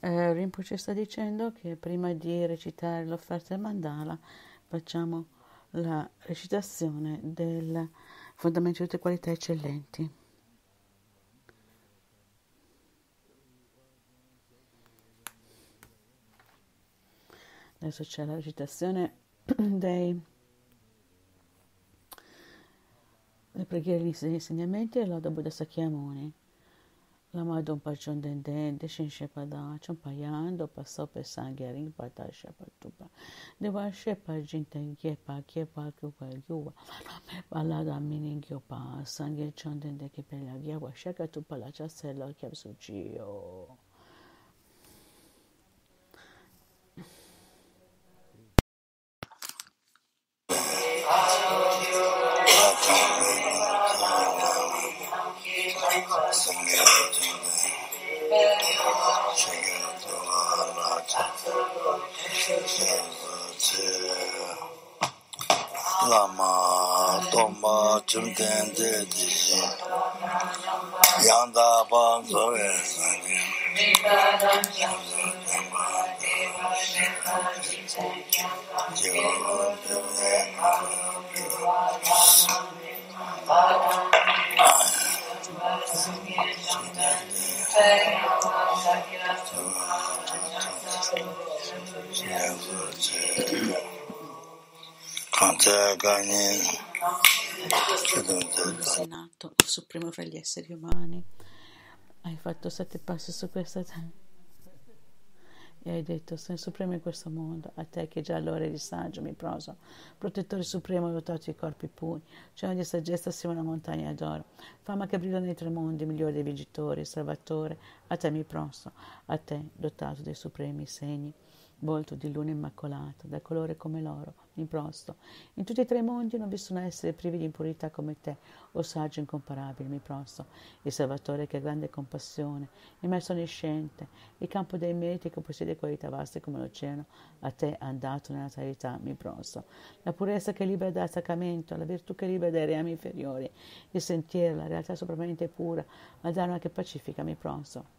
Eh, Rinpoche sta dicendo che prima di recitare l'offerta del mandala facciamo la recitazione del fondamento di tutte qualità eccellenti. Adesso c'è la recitazione dei, le preghiere degli insegnamenti e l'Oda Buddha Sakyamuni. lama don pa chon den den de shin shepa da chon pa yan do pa so pe san gering pa ta shepa tu pa de va shepa jin ten ge pa ke pa ku pa yu wa pa la da minin ge pa san ge chon den de ke pe la ge wa shaka tu pa la cha se la ke su ji yo chumten de dishi yanda ban zoe zangi Kante ganyin Nato, il supremo fra gli esseri umani. Hai fatto sette passi su questa terra e hai detto, sei supremo in questo mondo, a te che già allora eri saggio, mi proso, protettore supremo, dotato di corpi puri, cioè di saggezza sia una montagna d'oro, fama che brilla nei tre mondi, migliore dei vigitori, salvatore, a te mi prosto, a te dotato dei supremi segni volto di luna immacolata, dal colore come l'oro, mi prosto. In tutti e tre i mondi non vi sono esseri privi di impurità come te, o saggio incomparabile, mi prosto. Il Salvatore che ha grande compassione, immerso onnisciente, il campo dei meriti che possiede qualità vaste come l'oceano, a te ha dato nella natalità, mi prosto. La purezza che libera dal sacramento, la virtù che libera dai reami inferiori, il sentiero, la realtà sopravveniente pura, la dharma che pacifica, mi prosto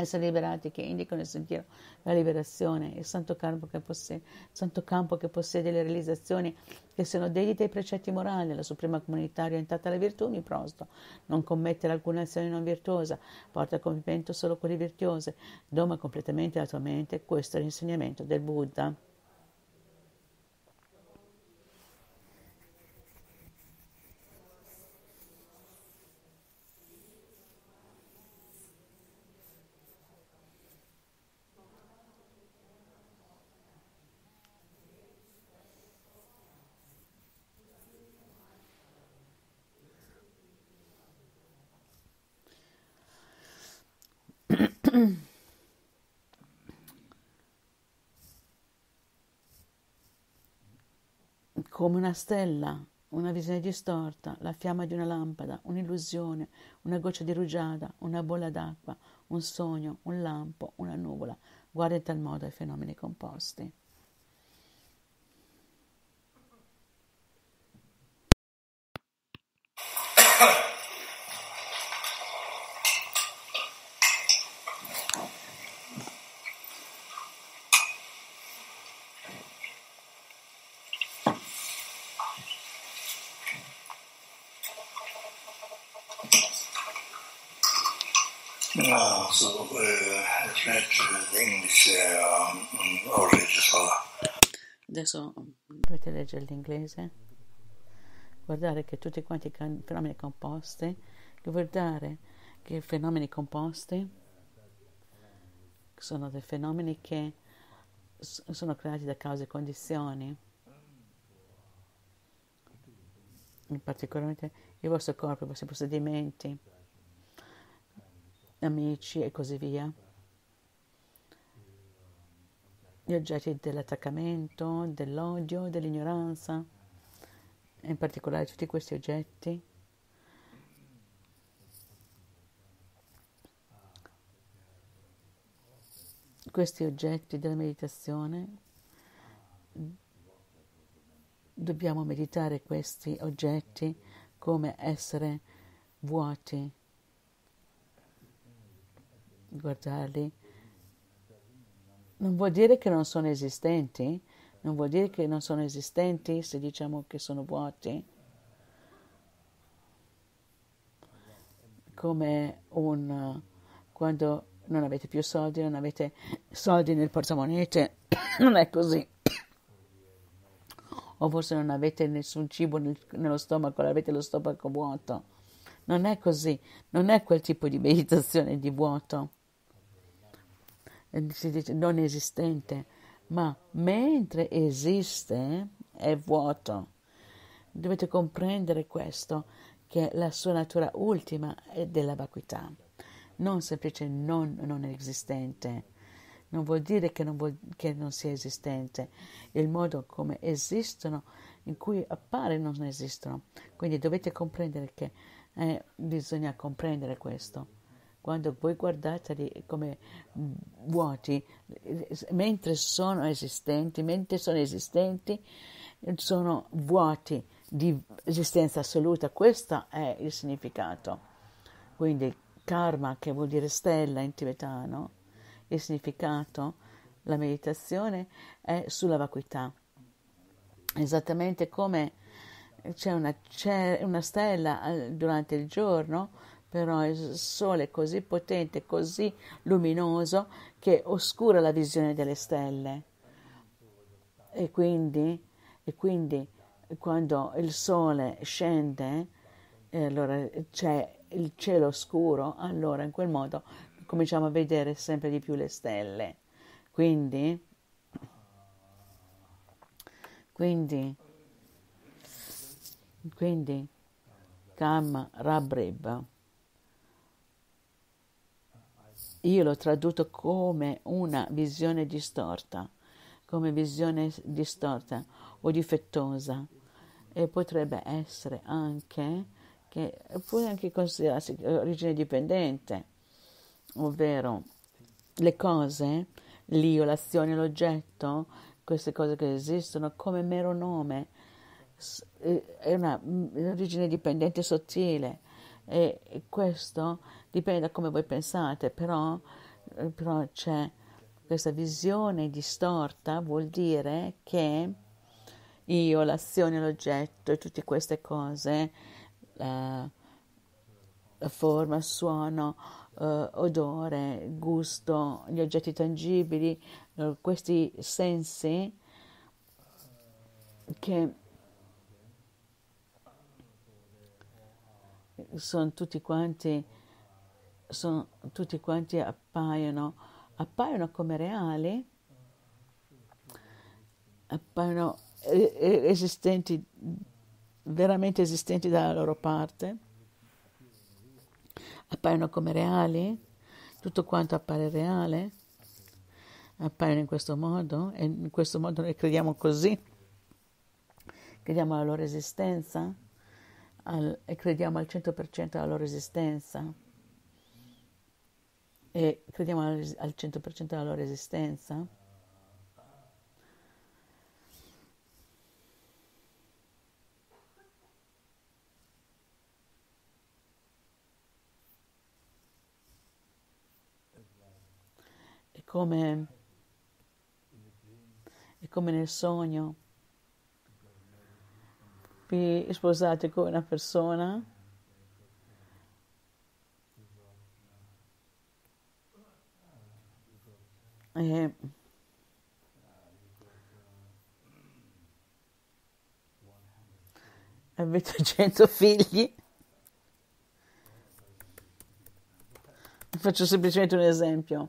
essere liberati che indicano il sentiero la liberazione, il santo campo che possiede, santo campo che possiede le realizzazioni che sono dedite ai precetti morali, la suprema comunità orientata alle virtù, mi prosto, non commettere alcuna azione non virtuosa, porta a compimento solo quelle virtuose, doma completamente la tua mente, questo è l'insegnamento del Buddha. Come una stella, una visione distorta, la fiamma di una lampada, un'illusione, una goccia di rugiada, una bolla d'acqua, un sogno, un lampo, una nuvola. Guarda in tal modo i fenomeni composti. Uh, so uh, English um, original. Adesso dovete leggere l'inglese, guardare che tutti quanti i fenomeni composti, guardare che i fenomeni composti sono dei fenomeni che sono creati da cause e condizioni, in particolare il vostro corpo, i vostri procedimenti amici e così via. Gli oggetti dell'attaccamento, dell'odio, dell'ignoranza, in particolare tutti questi oggetti questi oggetti della meditazione dobbiamo meditare questi oggetti come essere vuoti guardarli non vuol dire che non sono esistenti, non vuol dire che non sono esistenti se diciamo che sono vuoti. Come un quando non avete più soldi, non avete soldi nel portamonete, non è così. O forse non avete nessun cibo nel, nello stomaco, avete lo stomaco vuoto. Non è così, non è quel tipo di meditazione di vuoto. Si dice non esistente, ma mentre esiste è vuoto. Dovete comprendere questo, che la sua natura ultima è della vacuità non semplice non, non esistente. Non vuol dire che non, vuol, che non sia esistente, il modo come esistono, in cui appare non esistono. Quindi dovete comprendere che eh, bisogna comprendere questo. Quando voi guardateli come vuoti, mentre sono esistenti, mentre sono esistenti, sono vuoti di esistenza assoluta. Questo è il significato. Quindi karma, che vuol dire stella in tibetano, il significato, la meditazione è sulla vacuità. Esattamente come c'è una, c'è una stella eh, durante il giorno, però il sole è così potente, così luminoso che oscura la visione delle stelle. E quindi, e quindi quando il sole scende, allora c'è il cielo scuro, allora in quel modo cominciamo a vedere sempre di più le stelle. Quindi, quindi, quindi, Kama Rabreba. Io l'ho tradotto come una visione distorta, come visione distorta o difettosa. E potrebbe essere anche che può anche considerarsi origine dipendente, ovvero le cose, l'io, l'azione, l'oggetto, queste cose che esistono come mero nome, è un'origine mm, dipendente sottile. E questo dipende da come voi pensate, però, eh, però c'è questa visione distorta, vuol dire che io, l'azione, l'oggetto e tutte queste cose la, la forma, suono, uh, odore, gusto, gli oggetti tangibili, uh, questi sensi che sono tutti quanti, sono tutti quanti appaiono, appaiono come reali, appaiono esistenti veramente esistenti dalla loro parte, appaiono come reali, tutto quanto appare reale, appaiono in questo modo e in questo modo noi crediamo così, crediamo alla loro esistenza al, e crediamo al 100% alla loro esistenza e crediamo al, al 100% alla loro esistenza come, è come nel sogno. Vi sposate con una persona e avete cento figli. Faccio semplicemente un esempio.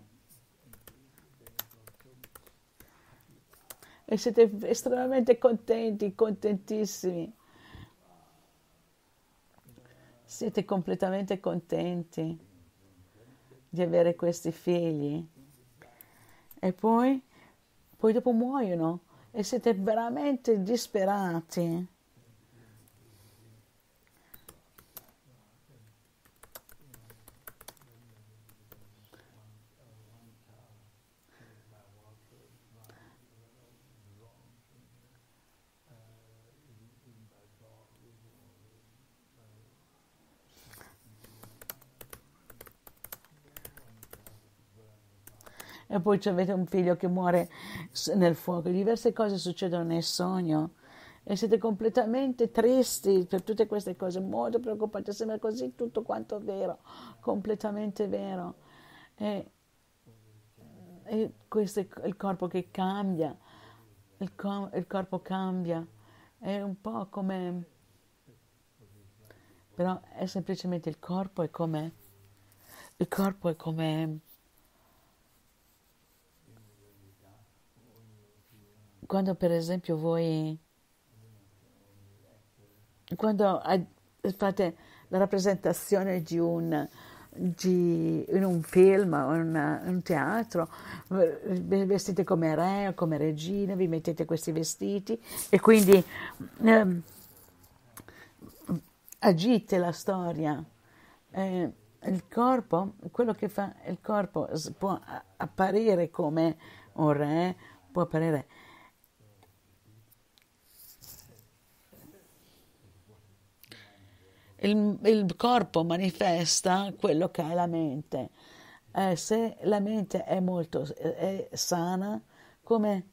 e siete estremamente contenti, contentissimi. Siete completamente contenti di avere questi figli e poi, poi dopo muoiono e siete veramente disperati. E poi avete un figlio che muore nel fuoco. Diverse cose succedono nel sogno e siete completamente tristi per tutte queste cose, molto preoccupati, sembra così tutto quanto vero, completamente vero. E, e questo è il corpo che cambia, il, co- il corpo cambia, è un po' come... però è semplicemente il corpo, è come... Il corpo è come... Quando per esempio voi quando fate la rappresentazione di un, di, in un film o in un teatro, vestite come re o come regina, vi mettete questi vestiti e quindi eh, agite la storia. Eh, il corpo, quello che fa il corpo può apparire come un re, può apparire il, il corpo manifesta quello che è la mente. Eh, se la mente è molto è sana, come,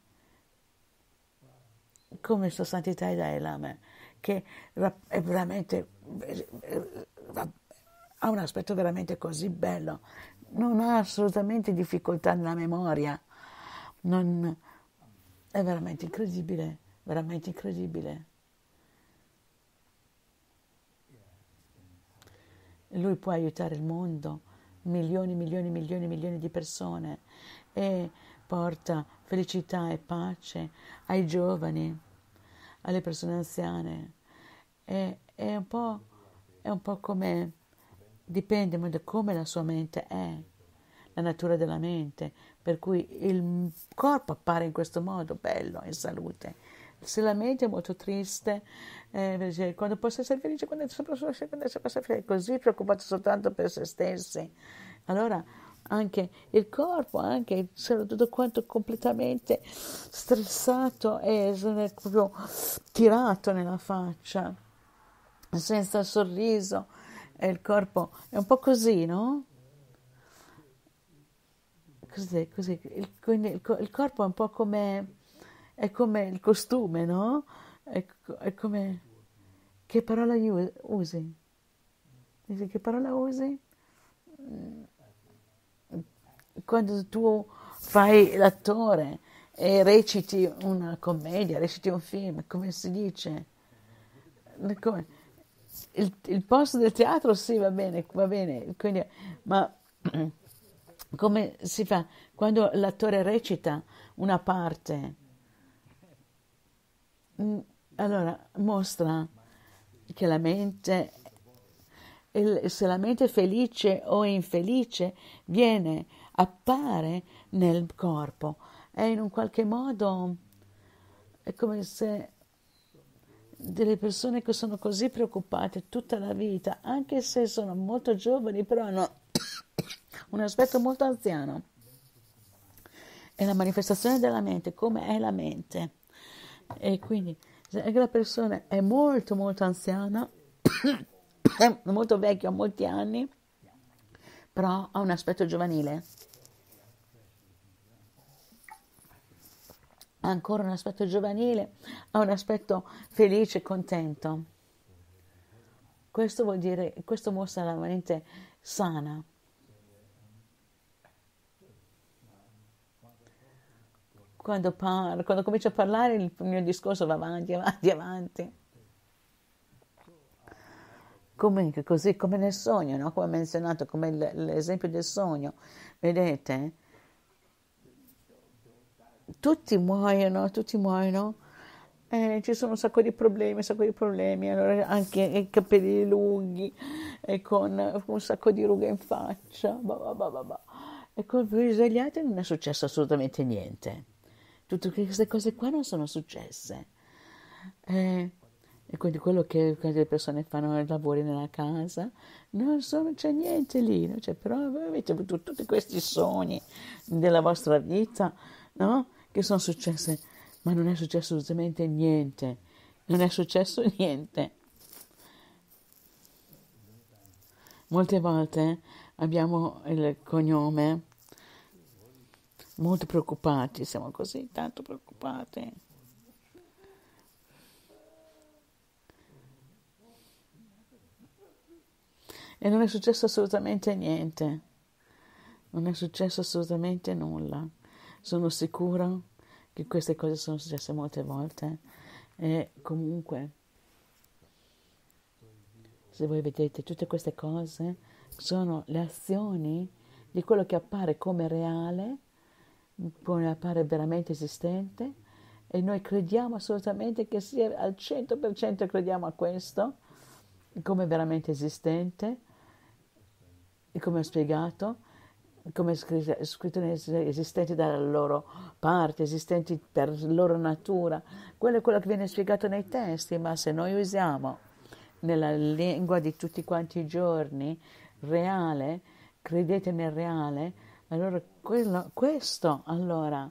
come Sua Santità Ida Lame, che è veramente ha un aspetto veramente così bello, non ha assolutamente difficoltà nella memoria, non, è veramente incredibile, veramente incredibile. Lui può aiutare il mondo, milioni, milioni, milioni, milioni di persone e porta felicità e pace ai giovani, alle persone anziane. E, è, un po', è un po' come, dipende da come la sua mente è, la natura della mente, per cui il corpo appare in questo modo bello, in salute se la mente è molto triste, eh, quando posso essere felice, quando essere, quando posso essere così preoccupato soltanto per se stessi. Allora anche il corpo, anche tutto quanto completamente stressato e proprio tirato nella faccia, senza sorriso. E il corpo è un po' così, no? Così, così. Il, quindi il, il corpo è un po' come è come il costume, no? È, è come... Che parola usi? Dici che parola usi? Quando tu fai l'attore e reciti una commedia, reciti un film, come si dice? Come? Il, il posto del teatro sì, va bene, va bene, quindi, ma come si fa? Quando l'attore recita una parte, Mm, allora mostra che la mente, se la mente felice o infelice, viene, appare nel corpo. È in un qualche modo, è come se delle persone che sono così preoccupate tutta la vita, anche se sono molto giovani, però hanno un aspetto molto anziano. È la manifestazione della mente, come è la mente. E quindi se la persona è molto molto anziana, molto vecchia, ha molti anni, però ha un aspetto giovanile. Ha ancora un aspetto giovanile, ha un aspetto felice, contento. Questo vuol dire, questo mostra la mente sana. Quando parlo, quando comincio a parlare il mio discorso va avanti, avanti, avanti. Comunque, così come nel sogno, no? come menzionato, come l'esempio del sogno, vedete? Tutti muoiono, tutti muoiono, eh, ci sono un sacco di problemi, un sacco di problemi, allora anche i capelli lunghi e con un sacco di rughe in faccia, bah bah bah e con voi svegliati non è successo assolutamente niente. Tutte queste cose qua non sono successe. Eh, e quindi quello che, le persone fanno i lavori nella casa, non so, c'è niente lì, no? cioè, però avete avuto tutti questi sogni della vostra vita, no? Che sono successe, ma non è successo assolutamente niente, non è successo niente. Molte volte abbiamo il cognome molto preoccupati, siamo così tanto preoccupati. E non è successo assolutamente niente, non è successo assolutamente nulla. Sono sicura che queste cose sono successe molte volte e comunque, se voi vedete tutte queste cose, sono le azioni di quello che appare come reale, come appare veramente esistente e noi crediamo assolutamente che sia al 100% crediamo a questo come veramente esistente e come ho spiegato come scritture esistenti dalla loro parte, esistenti per loro natura. Quello è quello che viene spiegato nei testi, ma se noi usiamo nella lingua di tutti quanti i giorni, reale, credete nel reale, allora quello, questo, allora,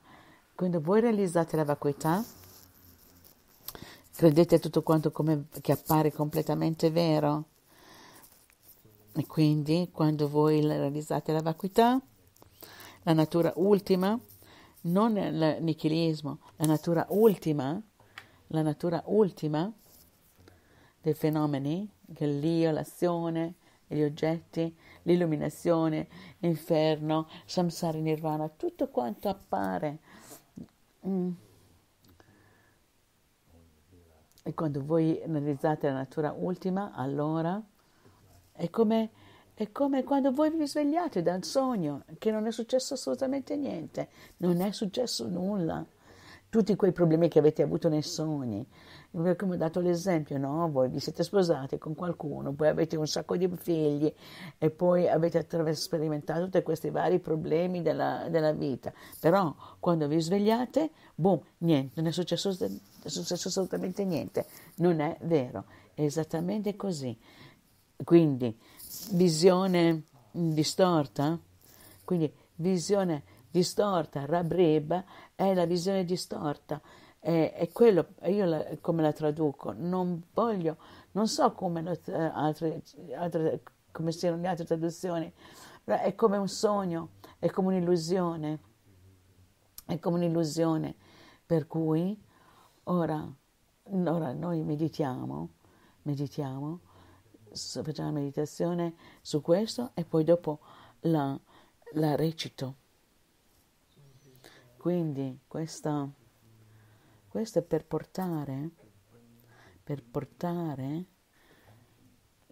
quando voi realizzate la vacuità, credete a tutto quanto come, che appare completamente vero. E quindi quando voi realizzate la vacuità, la natura ultima, non il nichilismo, la natura ultima, la natura ultima dei fenomeni, che l'io, l'azione, gli oggetti, l'illuminazione, l'inferno, samsara, nirvana, tutto quanto appare. Mm. E quando voi analizzate la natura ultima, allora è come, è come quando voi vi svegliate dal sogno, che non è successo assolutamente niente, non è successo nulla. Tutti quei problemi che avete avuto nei sogni, come ho dato l'esempio, no? Voi vi siete sposati con qualcuno, poi avete un sacco di figli e poi avete sperimentato tutti questi vari problemi della, della vita. Però quando vi svegliate, boom, niente, non è successo, è successo assolutamente niente. Non è vero, è esattamente così. Quindi visione distorta, quindi visione distorta, rabreba è la visione distorta. È, è quello, io la, come la traduco, non voglio, non so come, eh, altre, altre, come siano le altre traduzioni, però è come un sogno, è come un'illusione, è come un'illusione, per cui ora, ora noi meditiamo, meditiamo, facciamo la meditazione su questo e poi dopo la, la recito. Quindi questa, questo è per portare, per portare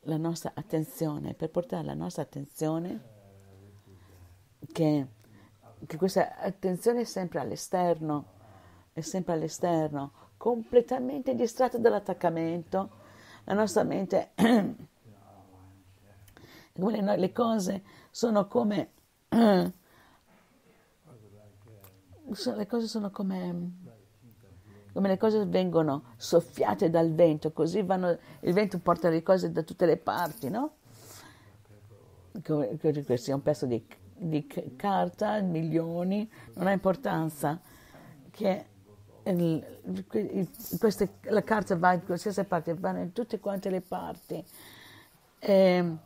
la nostra attenzione, per portare la nostra attenzione che, che questa attenzione è sempre all'esterno, è sempre all'esterno, completamente distratta dall'attaccamento. La nostra mente come le cose sono come le cose sono come come le cose vengono soffiate dal vento, così vanno, il vento porta le cose da tutte le parti, no? Che sia un pezzo di, di carta, milioni, non ha importanza. Che il, queste, la carta va in qualsiasi parte, va in tutte quante le parti. E, ehm,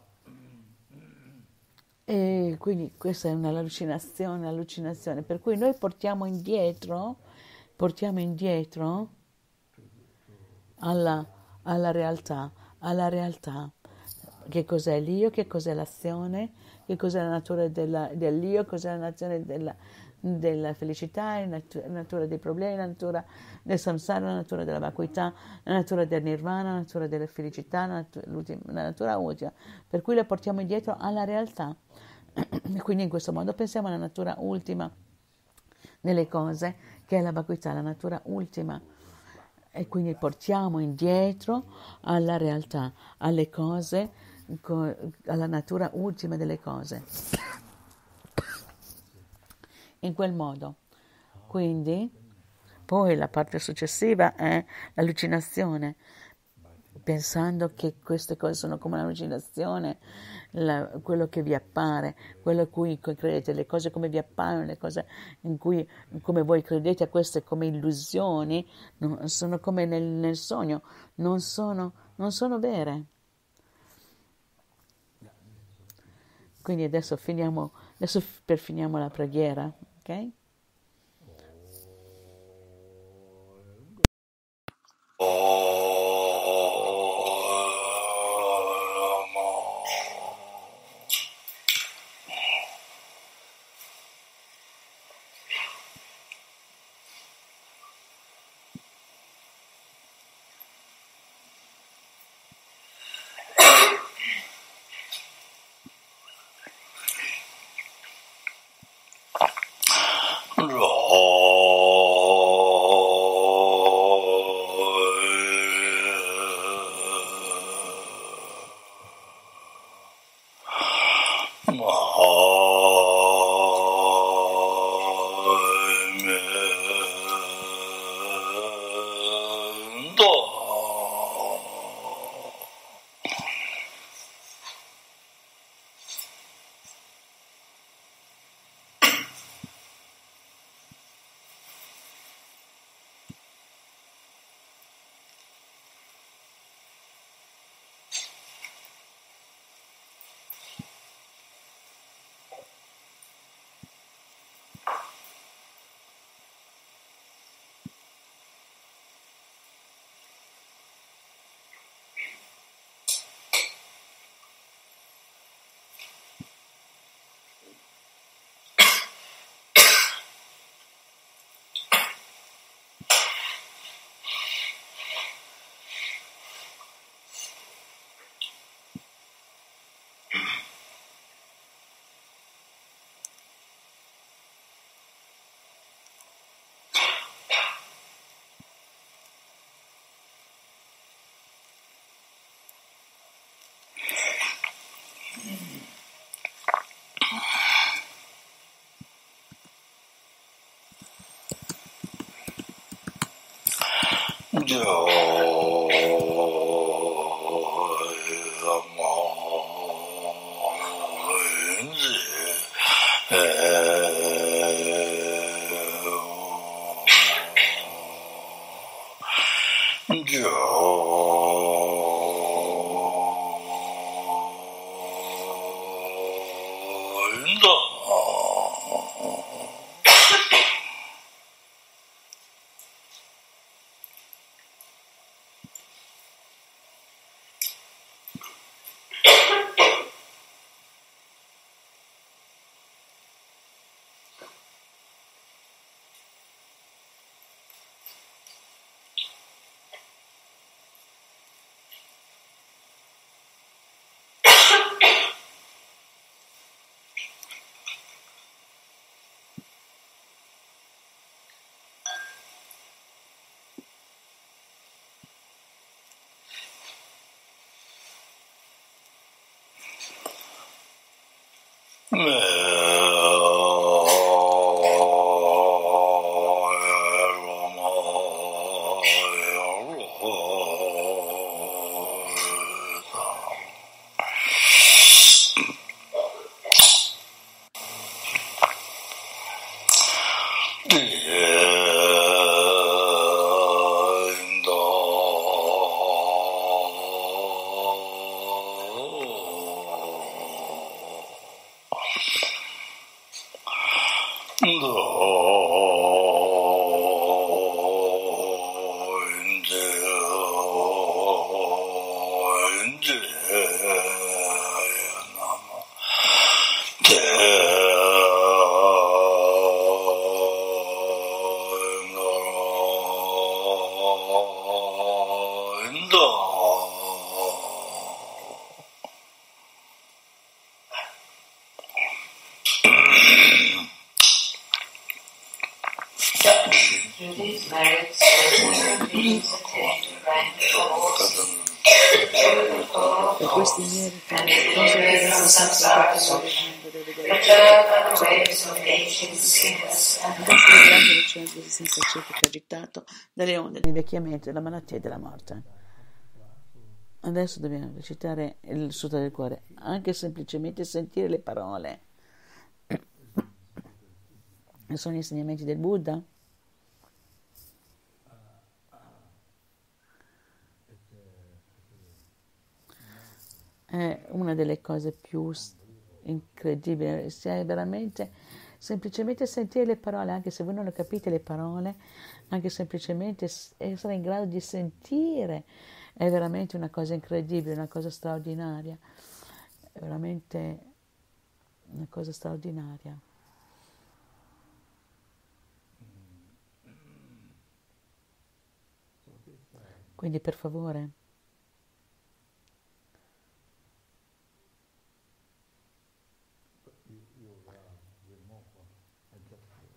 e quindi questa è un'allucinazione, allucinazione, per cui noi portiamo indietro, portiamo indietro alla, alla realtà, alla realtà. Che cos'è l'io, che cos'è l'azione, che cos'è la natura della, dell'io, cos'è la nazione della, della felicità, la natura dei problemi, la natura del samsara, la natura della vacuità, la natura del nirvana, la natura della felicità, la natura, la natura ultima. Per cui la portiamo indietro alla realtà. Quindi in questo modo pensiamo alla natura ultima delle cose, che è la vacuità, la natura ultima. E quindi portiamo indietro alla realtà, alle cose, alla natura ultima delle cose in quel modo. Quindi, poi la parte successiva è l'allucinazione, pensando che queste cose sono come un'allucinazione, la, quello che vi appare, quello a cui credete, le cose come vi appaiono, le cose in cui come voi credete a queste come illusioni, non, sono come nel, nel sogno, non sono, non sono vere. Quindi adesso finiamo, adesso per finiamo la preghiera, ok? No. Per dell'invecchiamento, della malattia della morte. Adesso dobbiamo recitare il Sutta del Cuore, anche semplicemente sentire le parole. Sono gli insegnamenti del Buddha. È una delle cose più incredibili, se veramente semplicemente sentire le parole, anche se voi non capite le parole, anche semplicemente essere in grado di sentire è veramente una cosa incredibile, una cosa straordinaria, è veramente una cosa straordinaria. Quindi per favore.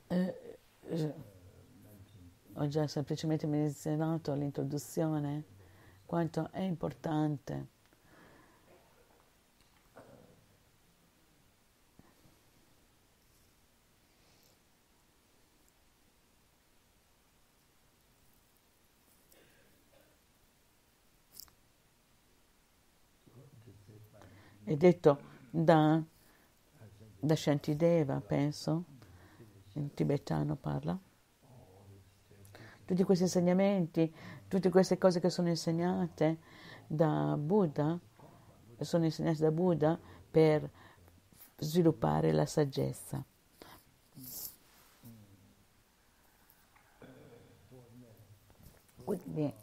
Eh, eh, ho già semplicemente menzionato l'introduzione, quanto è importante. È detto da, da Shantideva, penso in tibetano parla. Tutti questi insegnamenti, tutte queste cose che sono insegnate da Buddha, sono insegnate da Buddha per sviluppare la saggezza. Quindi,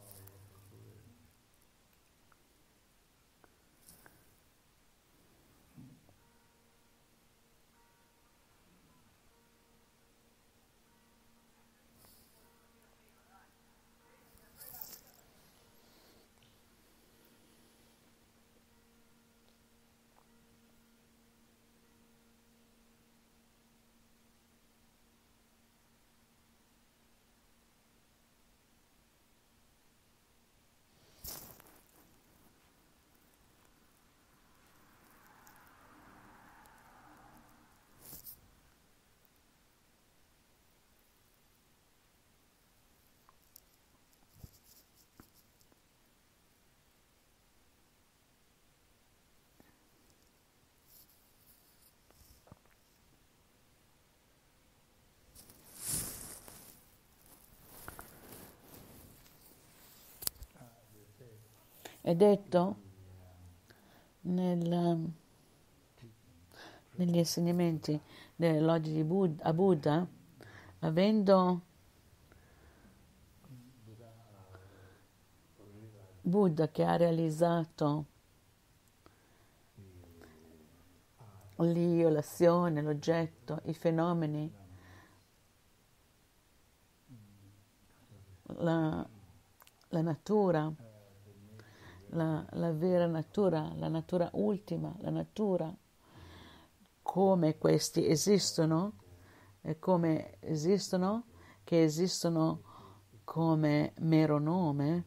È detto nel, negli insegnamenti delle lodi di Buddha, a Buddha, avendo Buddha che ha realizzato l'io, l'azione, l'oggetto, i fenomeni, la, la natura, la, la, vera natura, la natura ultima, la natura, come questi esistono, e come esistono, che esistono come mero nome,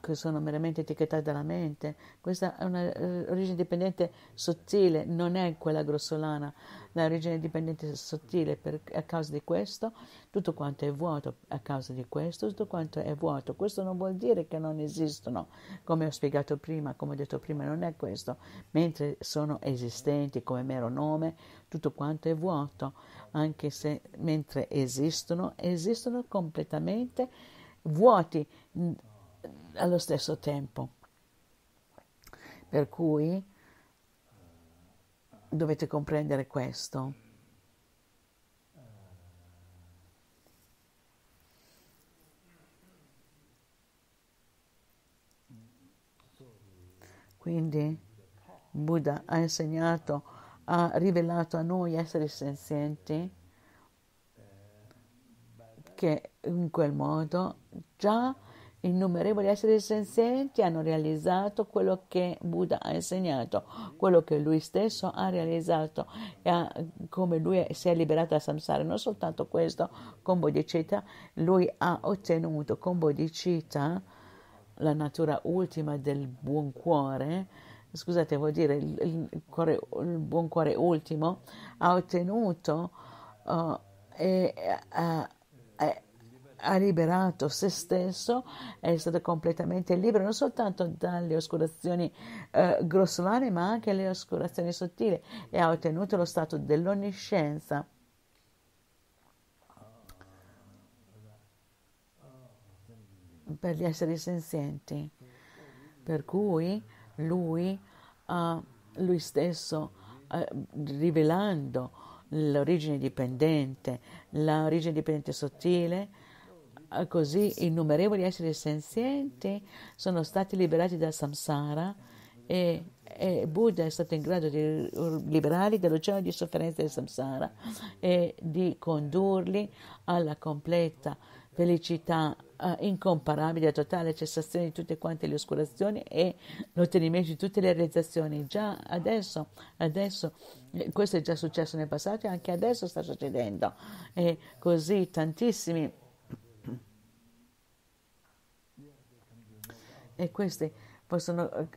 che sono meramente etichettati dalla mente. Questa è un'origine uh, dipendente sottile, non è quella grossolana. L'origine dipendente sottile per, a causa di questo, tutto quanto è vuoto a causa di questo, tutto quanto è vuoto. Questo non vuol dire che non esistono, come ho spiegato prima, come ho detto prima, non è questo. Mentre sono esistenti come mero nome, tutto quanto è vuoto, anche se mentre esistono, esistono completamente vuoti allo stesso tempo. Per cui dovete comprendere questo. Quindi Buddha ha insegnato, ha rivelato a noi esseri senzienti che in quel modo già Innumerevoli esseri senzienti hanno realizzato quello che Buddha ha insegnato, quello che lui stesso ha realizzato, e ha, come lui si è liberato da samsara. Non soltanto questo, con Bodhicitta, lui ha ottenuto con Bodhicitta la natura ultima del buon cuore, scusate, vuol dire il, il, cuore, il buon cuore ultimo, ha ottenuto uh, e, uh, ha liberato se stesso, è stato completamente libero non soltanto dalle oscurazioni eh, grossolane ma anche le oscurazioni sottili e ha ottenuto lo stato dell'onniscienza. per gli esseri senzienti. Per cui lui, uh, lui stesso, uh, rivelando l'origine dipendente, l'origine dipendente sottile, così innumerevoli esseri senzienti sono stati liberati dal samsara e, e, Buddha è stato in grado di liberarli dall'oceano di sofferenza del samsara e di condurli alla completa felicità uh, incomparabile, totale cessazione di tutte quante le oscurazioni e l'ottenimento di tutte le realizzazioni. Già adesso, adesso eh, questo è già successo nel passato e anche adesso sta succedendo. E così tantissimi e questi possono eh,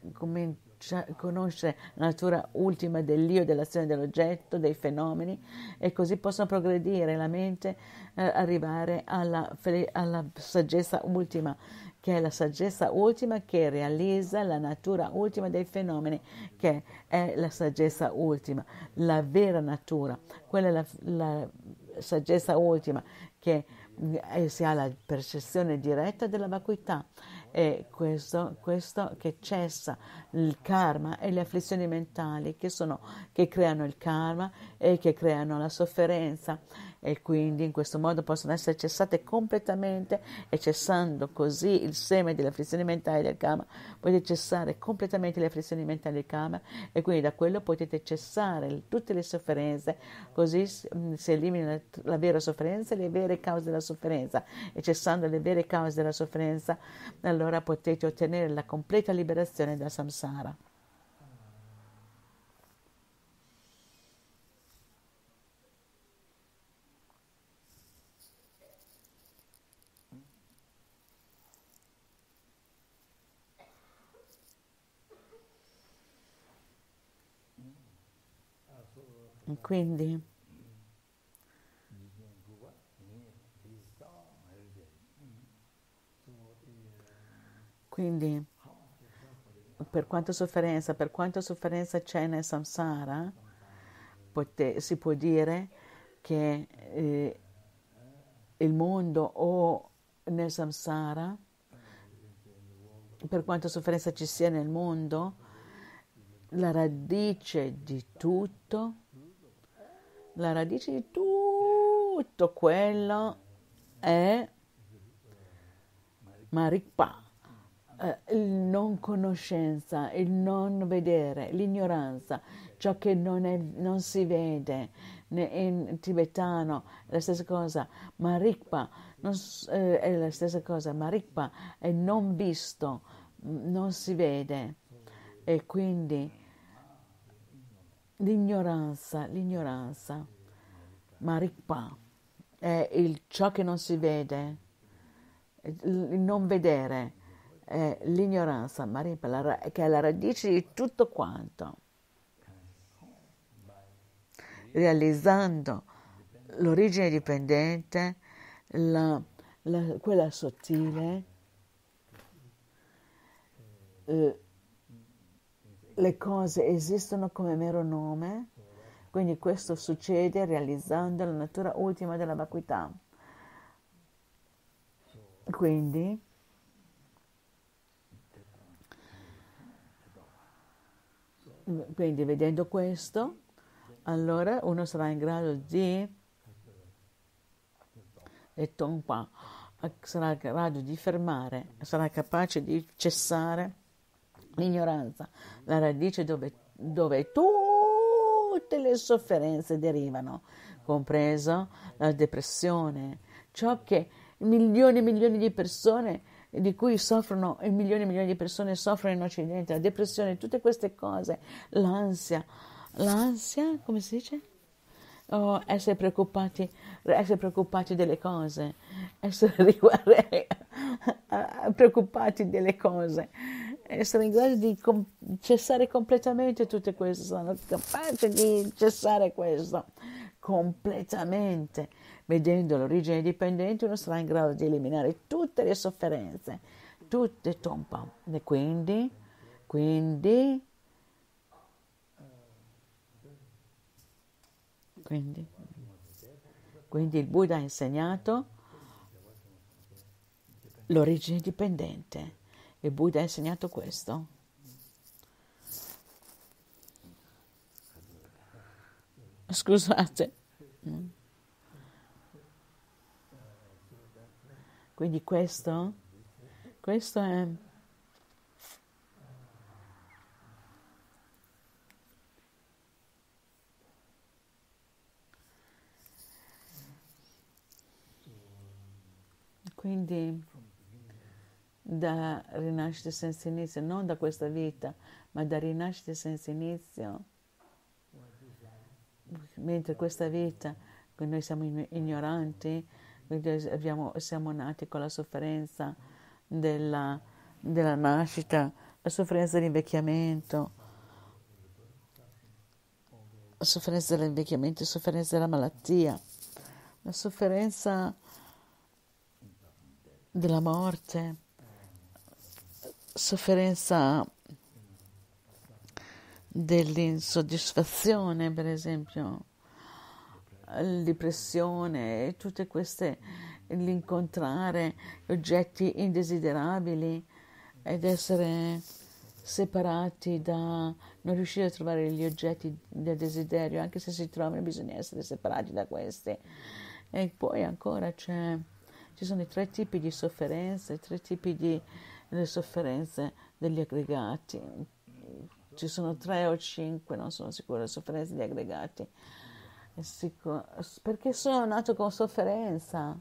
conoscere la natura ultima dell'io, dell'azione dell'oggetto, dei fenomeni e così possono progredire la mente, eh, arrivare alla, alla saggezza ultima, che è la saggezza ultima che realizza la natura ultima dei fenomeni, che è la saggezza ultima, la vera natura, quella è la, la saggezza ultima che eh, si ha la percezione diretta della vacuità è questo, questo che cessa il karma e le afflizioni mentali che, sono, che creano il karma e che creano la sofferenza e quindi in questo modo possono essere cessate completamente e cessando così il seme delle afflizioni mentali del karma potete cessare completamente le afflizioni mentali del karma e quindi da quello potete cessare tutte le sofferenze così mm, si elimina la, la vera sofferenza e le vere cause della sofferenza e cessando le vere cause della sofferenza allora potete ottenere la completa liberazione da samsara. Quindi? Quindi, per quanta sofferenza, per quanta sofferenza c'è nel samsara, pote, si può dire che eh, il mondo o nel samsara per quanto sofferenza ci sia nel mondo, la radice di tutto, la radice di tutto quello è Marikpa, eh, il non conoscenza, il non vedere, l'ignoranza, ciò che non, è, non si vede. In tibetano la stessa cosa, Marikpa non, eh, è la stessa cosa, Marikpa è non visto, non si vede. E quindi l'ignoranza, l'ignoranza, Marikpa è il, ciò che non si vede, il non vedere, è l'ignoranza, Marikpa, che è la radice di tutto quanto. Realizzando l'origine dipendente, la, la, quella sottile, eh, le cose esistono come mero nome, quindi questo succede realizzando la natura ultima della vacuità. Quindi quindi vedendo questo, allora uno sarà in grado di e Tongpa sarà in grado di fermare, sarà capace di cessare l'ignoranza, la radice dove, dove tutte le sofferenze derivano, compreso la depressione, ciò che milioni e milioni di persone di cui soffrono e milioni e milioni di persone soffrono in Occidente, la depressione, tutte queste cose, l'ansia, l'ansia, come si dice? Oh, essere preoccupati, essere preoccupati delle cose, essere preoccupati delle cose, essere in grado di com- cessare completamente tutte queste, sono capace di cessare questo completamente. Vedendo l'origine dipendente uno sarà in grado di eliminare tutte le sofferenze, tutte tompa. E quindi, quindi Quindi, quindi il Buddha ha insegnato l'origine dipendente. Il Buddha ha insegnato questo. Scusate. Quindi questo, questo è Quindi da rinascita senza inizio, non da questa vita, ma da rinascita senza inizio, mentre questa vita, noi siamo ignoranti, abbiamo, siamo nati con la sofferenza della, della nascita, la sofferenza dell'invecchiamento, la sofferenza dell'invecchiamento, la sofferenza della malattia, la sofferenza della morte, sofferenza dell'insoddisfazione, per esempio, depressione, tutte queste, l'incontrare oggetti indesiderabili ed essere separati da non riuscire a trovare gli oggetti del desiderio, anche se si trovano bisogna essere separati da questi. E poi ancora ci sono i tre tipi di sofferenze, i tre tipi di sofferenze degli aggregati. Ci sono tre o cinque, non sono sicura, sofferenze di aggregati. Perché sono nato con sofferenza?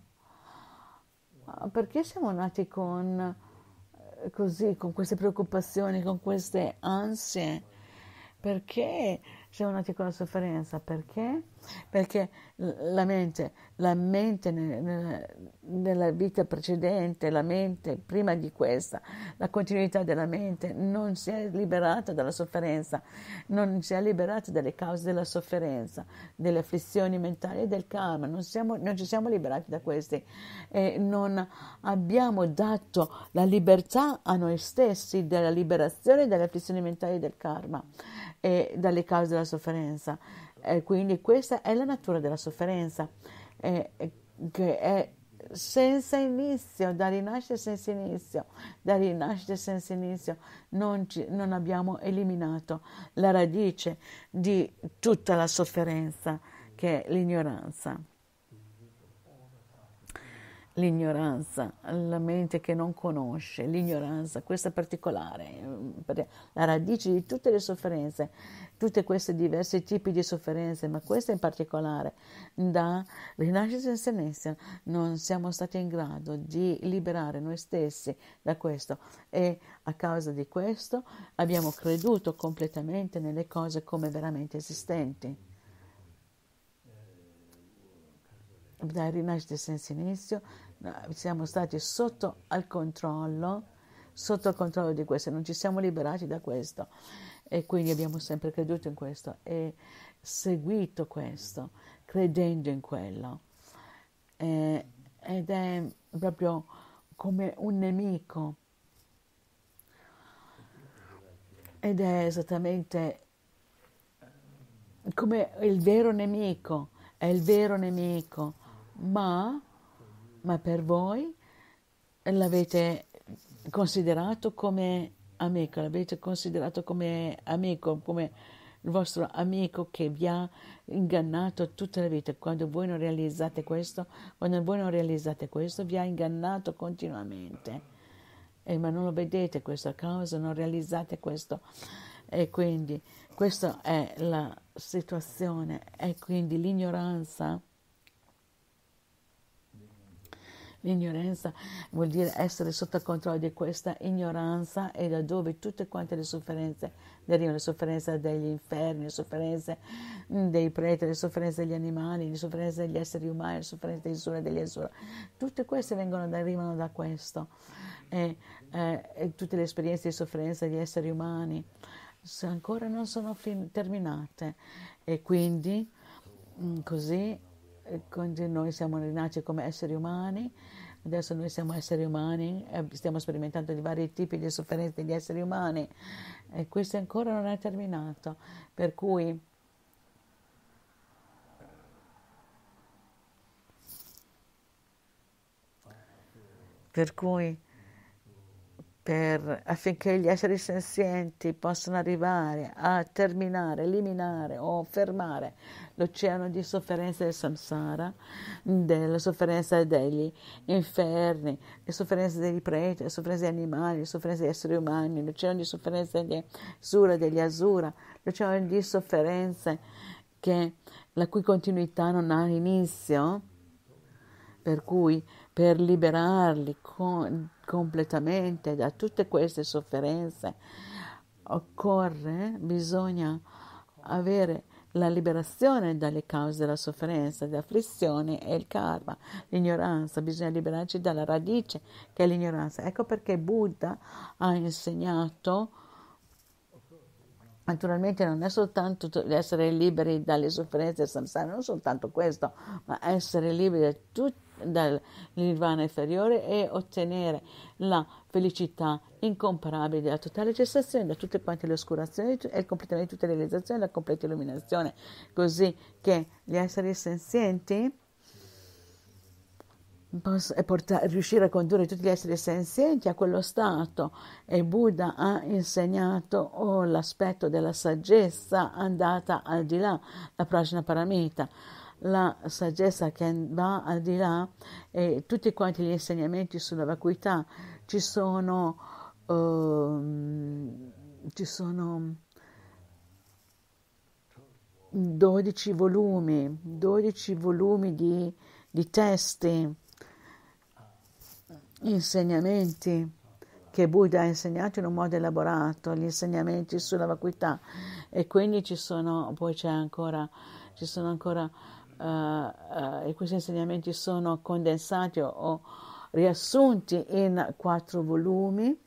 Perché siamo nati con, eh, così, con queste preoccupazioni, con queste ansie? Perché siamo nati con la sofferenza? Perché? Perché la mente, la mente nella vita precedente, la mente prima di questa, la continuità della mente non si è liberata dalla sofferenza, non si è liberata dalle cause della sofferenza, delle afflizioni mentali e del karma, non, siamo, non ci siamo liberati da questi e non abbiamo dato la libertà a noi stessi della liberazione dalle afflizioni mentali e del karma e dalle cause della sofferenza. E quindi questa è la natura della sofferenza, che è senza inizio, da rinascita senza inizio, da rinascita senza inizio, non, ci, non abbiamo eliminato la radice di tutta la sofferenza che è l'ignoranza l'ignoranza, la mente che non conosce, l'ignoranza, questa particolare, la radice di tutte le sofferenze, tutti questi diversi tipi di sofferenze, ma questa in particolare, da rinascita in senza, non siamo stati in grado di liberare noi stessi da questo e a causa di questo abbiamo creduto completamente nelle cose come veramente esistenti. Da rinascita senza inizio siamo stati sotto al controllo, sotto il controllo di questo, non ci siamo liberati da questo e quindi abbiamo sempre creduto in questo e seguito questo, credendo in quello. E, ed è proprio come un nemico. Ed è esattamente come il vero nemico, è il vero nemico, ma ma per voi l'avete considerato come amico, l'avete considerato come amico, come il vostro amico che vi ha ingannato tutta la vita. Quando voi non realizzate questo, quando voi non realizzate questo, vi ha ingannato continuamente. Eh, ma non lo vedete questa causa, non realizzate questo. E quindi questa è la situazione, e quindi l'ignoranza L'ignoranza vuol dire essere sotto controllo di questa ignoranza e da dove tutte quante le sofferenze derivano, le sofferenze degli inferni, le sofferenze mm, dei preti, le sofferenze degli animali, le sofferenze degli esseri umani, le sofferenze degli Sura e degli Asura. Tutte queste vengono, derivano da questo. E, eh, e tutte le esperienze di sofferenza degli esseri umani ancora non sono fin- terminate e quindi mm, così noi siamo rinati come esseri umani, adesso noi siamo esseri umani, stiamo sperimentando di vari tipi di sofferenze degli esseri umani e questo ancora non è terminato, per cui per cui per, affinché gli esseri senzienti possano arrivare a terminare, eliminare o fermare l'oceano di sofferenza del samsara, della sofferenza degli inferni, le sofferenze degli preti, le sofferenze degli animali, le sofferenze degli esseri umani, l'oceano di sofferenza degli Sura, degli Asura, l'oceano di sofferenze che, la cui continuità non ha inizio, per cui per liberarli con, completamente da tutte queste sofferenze occorre, bisogna avere la liberazione dalle cause della sofferenza, dell'afflizione e il karma, l'ignoranza, bisogna liberarci dalla radice che è l'ignoranza. Ecco perché Buddha ha insegnato Naturalmente non è soltanto essere liberi dalle sofferenze del samsara, non soltanto questo, ma essere liberi da tutti dal nirvana inferiore e ottenere la felicità incomparabile della totale cessazione da tutte quante le oscurazioni e il completamento di tutte le realizzazioni la completa illuminazione, così che gli esseri senzienti portare, riuscire a condurre tutti gli esseri senzienti a quello stato. E Buddha ha insegnato oh, l'aspetto della saggezza andata al di là, la prajna paramita la saggezza che va al di là e tutti quanti gli insegnamenti sulla vacuità ci sono, uh, ci sono 12 volumi, 12 volumi di, di testi, insegnamenti che Buddha ha insegnato in un modo elaborato, gli insegnamenti sulla vacuità. E quindi ci sono, poi c'è ancora, ci sono ancora uh, uh, questi insegnamenti sono condensati o, riassunti in quattro volumi.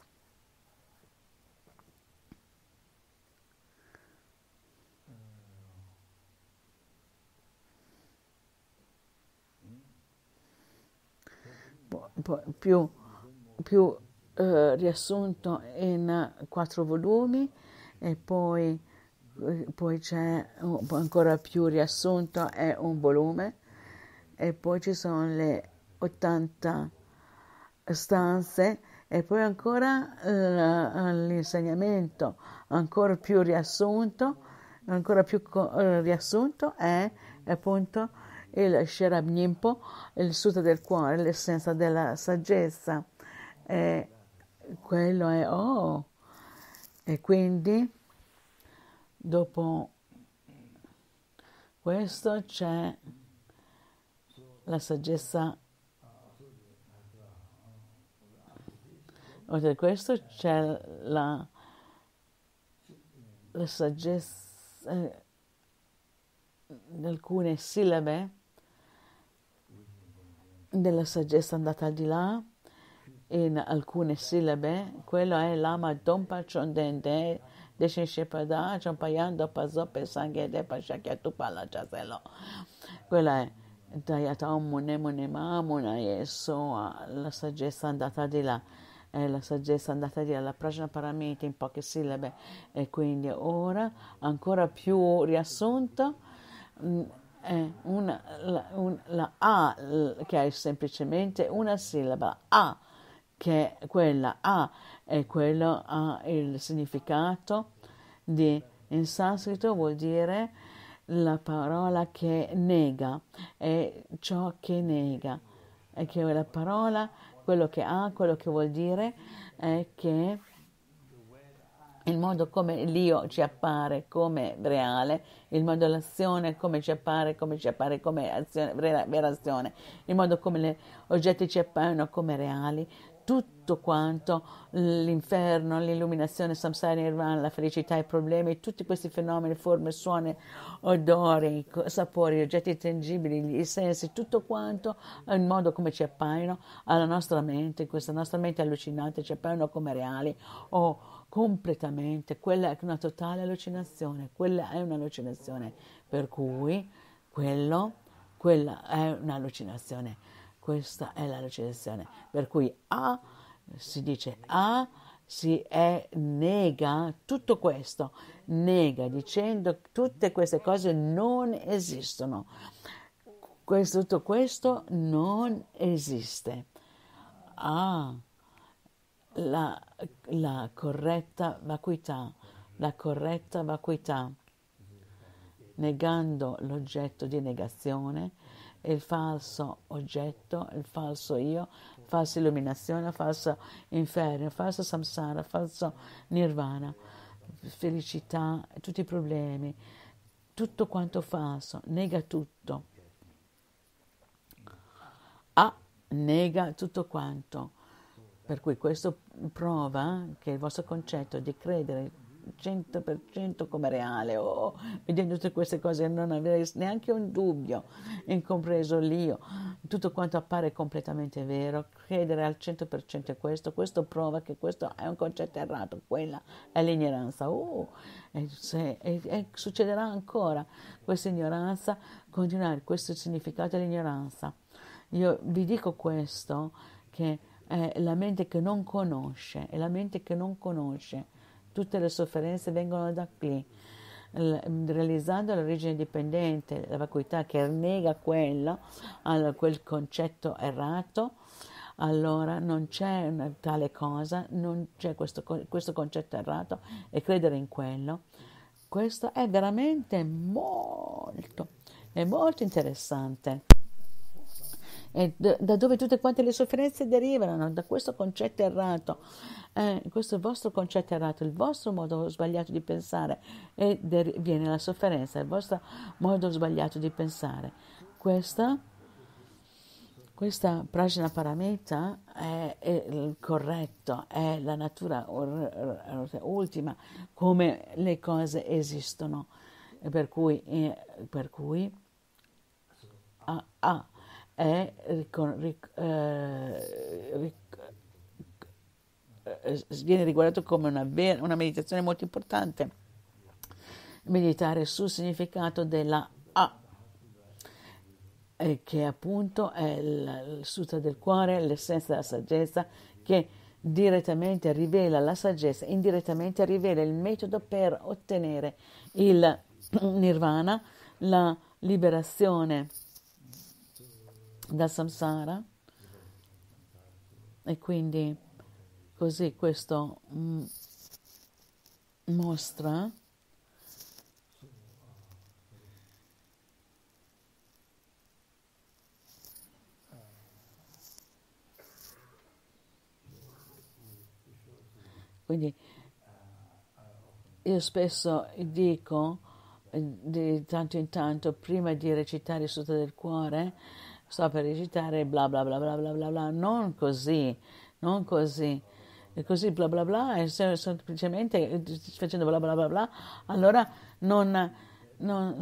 più, più uh, riassunto in quattro volumi e poi poi c'è ancora più riassunto, è un volume, e poi ci sono le 80 stanze e poi ancora eh, l'insegnamento ancora più riassunto, ancora più eh, riassunto è appunto il Sherabnimpo, il sutta del cuore, l'essenza della saggezza. E quello è oh. E quindi dopo questo c'è la saggezza. Oltre a questo c'è la, la saggezza eh, di alcune sillabe della saggezza andata al di là. In alcune sillabe, quello è lama dompa chondende deshin shepada champayando pazope sangede pashakyatu pala chaselo. Quello è Dayata Mune Mune Mamuna Yeso, la saggezza andata di là è la saggezza andata via, la prajna paramita in poche sillabe e quindi ora ancora più riassunto mm, è una, la, un, la A che è semplicemente una sillaba. A che quella A è quello ha il significato di in sanscrito vuol dire la parola che nega è ciò che nega. E che la parola quello che ha, quello che vuol dire è che il modo come l'io ci appare come reale, il modo dell'azione come ci appare, come ci appare come azione, vera, vera azione, il modo come gli oggetti ci appaiono come reali, tutto quanto l'inferno, l'illuminazione, samsara, nirvana, la felicità, i problemi, tutti questi fenomeni, forme, suoni, odori, sapori, oggetti tangibili, i sensi, tutto quanto, il modo come ci appaiono alla nostra mente, questa nostra mente allucinante ci appaiono come reali o completamente, quella è una totale allucinazione, quella è un'allucinazione, per cui quello, quella è un'allucinazione questa è la recitazione. Per cui A si dice A si è, nega tutto questo, nega dicendo che tutte queste cose non esistono. Questo, tutto questo non esiste. A la, la corretta vacuità, la corretta vacuità, negando l'oggetto di negazione il falso oggetto, il falso io, falsa illuminazione, falso inferno, falso samsara, falso nirvana, felicità, tutti i problemi, tutto quanto falso, nega tutto. A nega tutto quanto. Per cui questo prova che il vostro concetto di credere 100% come reale o vedendo tutte queste cose non avere neanche un dubbio, incompreso l'io, tutto quanto appare completamente vero, credere al 100% è questo, questo prova che questo è un concetto errato, quella è l'ignoranza. Oh, e, se, e, e succederà ancora questa ignoranza, continuare, questo è il significato dell'ignoranza. Io vi dico questo, che è la mente che non conosce, è la mente che non conosce Tutte le sofferenze vengono da qui, realizzando l'origine dipendente, la vacuità che nega quello, quel concetto errato, allora non c'è una tale cosa, non c'è questo, questo concetto errato e credere in quello. Questo è veramente molto, è molto interessante. E da dove tutte quante le sofferenze derivano, da questo concetto errato eh, questo vostro concetto errato, il vostro modo sbagliato di pensare e der- viene la sofferenza, il vostro modo sbagliato di pensare. Questa, questa prajna paramita è, è il corretto, è la natura ultima, come le cose esistono. Per cui, eh, per cui ah, ah, è ricon, ric, eh, ric, eh, viene riguardato come una, vera, una meditazione molto importante. Meditare sul significato della A, eh, che appunto è il, il sutta del cuore, l'essenza della saggezza, che direttamente rivela la saggezza, indirettamente rivela il metodo per ottenere il nirvana, la liberazione dal samsara. E quindi così questo mm, mostra Quindi io spesso dico eh, di tanto in tanto, prima di recitare il Sutta del Cuore, sto per recitare bla bla bla bla bla bla bla, non così, non così. E così bla bla bla, e semplicemente facendo bla bla bla bla, allora non, non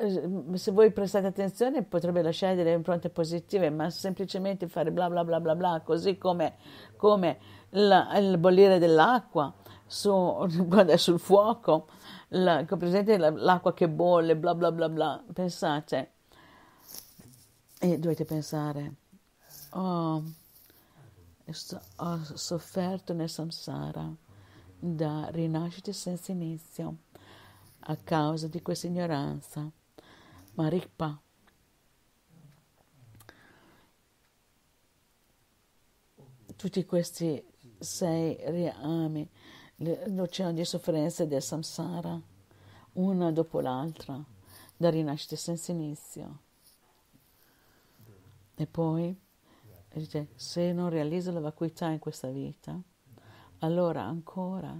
eh, se voi prestate attenzione potrebbe lasciare delle impronte positive, ma semplicemente fare bla bla bla bla bla, così come, come la, il bollire dell'acqua su, è sul fuoco, la, presente l'acqua che bolle, bla bla bla bla. Pensate, e dovete pensare, oh, ho sofferto nel samsara da rinascita senza inizio a causa di questa ignoranza. Marikpa. Tutti questi sei riami, l'oceano di sofferenza del samsara, una dopo l'altra, da rinascita senza inizio. E poi dice, se non realizzo la vacuità in questa vita, allora ancora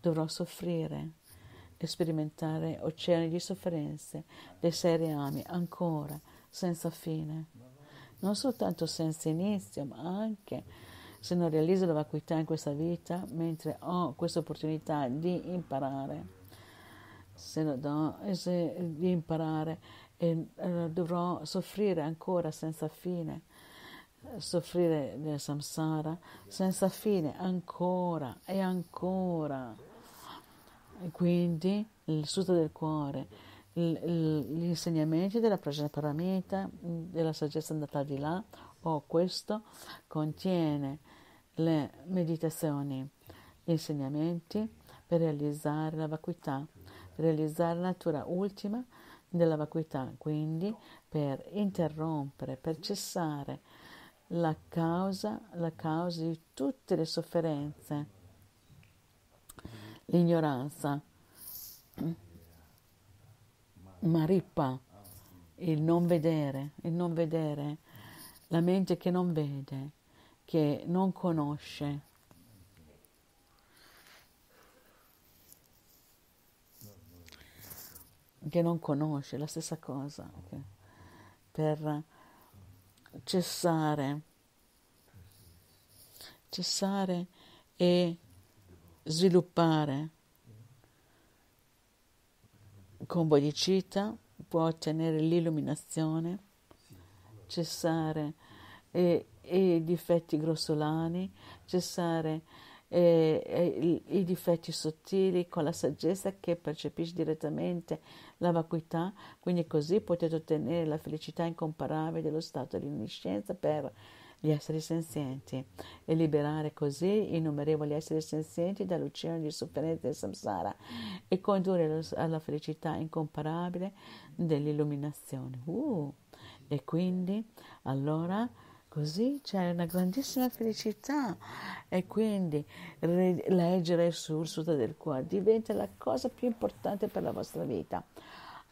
dovrò soffrire e sperimentare oceani di sofferenze, dei sei reami, ancora, senza fine. Non soltanto senza inizio, ma anche se non realizzo la vacuità in questa vita, mentre ho questa opportunità di imparare, se do, se, di imparare e uh, dovrò soffrire ancora senza fine, soffrire nel samsara senza fine, ancora e ancora. E quindi il sutta del cuore, gli insegnamenti della Prajna Paramita, della saggezza andata di là, o questo contiene le meditazioni, gli insegnamenti per realizzare la vacuità, per realizzare la natura ultima della vacuità, quindi per interrompere, per cessare la causa, la causa di tutte le sofferenze, l'ignoranza, Marippa, il non vedere, il non vedere, la mente che non vede, che non conosce. Che non conosce, la stessa cosa. Okay? Per cessare, cessare e sviluppare con bodhicitta può ottenere l'illuminazione, cessare e i difetti grossolani, cessare eh, i, i difetti sottili con la saggezza che percepisce direttamente la vacuità, quindi così potete ottenere la felicità incomparabile dello stato di onniscienza per gli esseri senzienti e liberare così innumerevoli esseri senzienti dall'oceano di sofferenza del samsara e condurre alla felicità incomparabile dell'illuminazione. Uh, e quindi allora Così c'è una grandissima felicità e quindi leggere sul Sutta del Cuore diventa la cosa più importante per la vostra vita.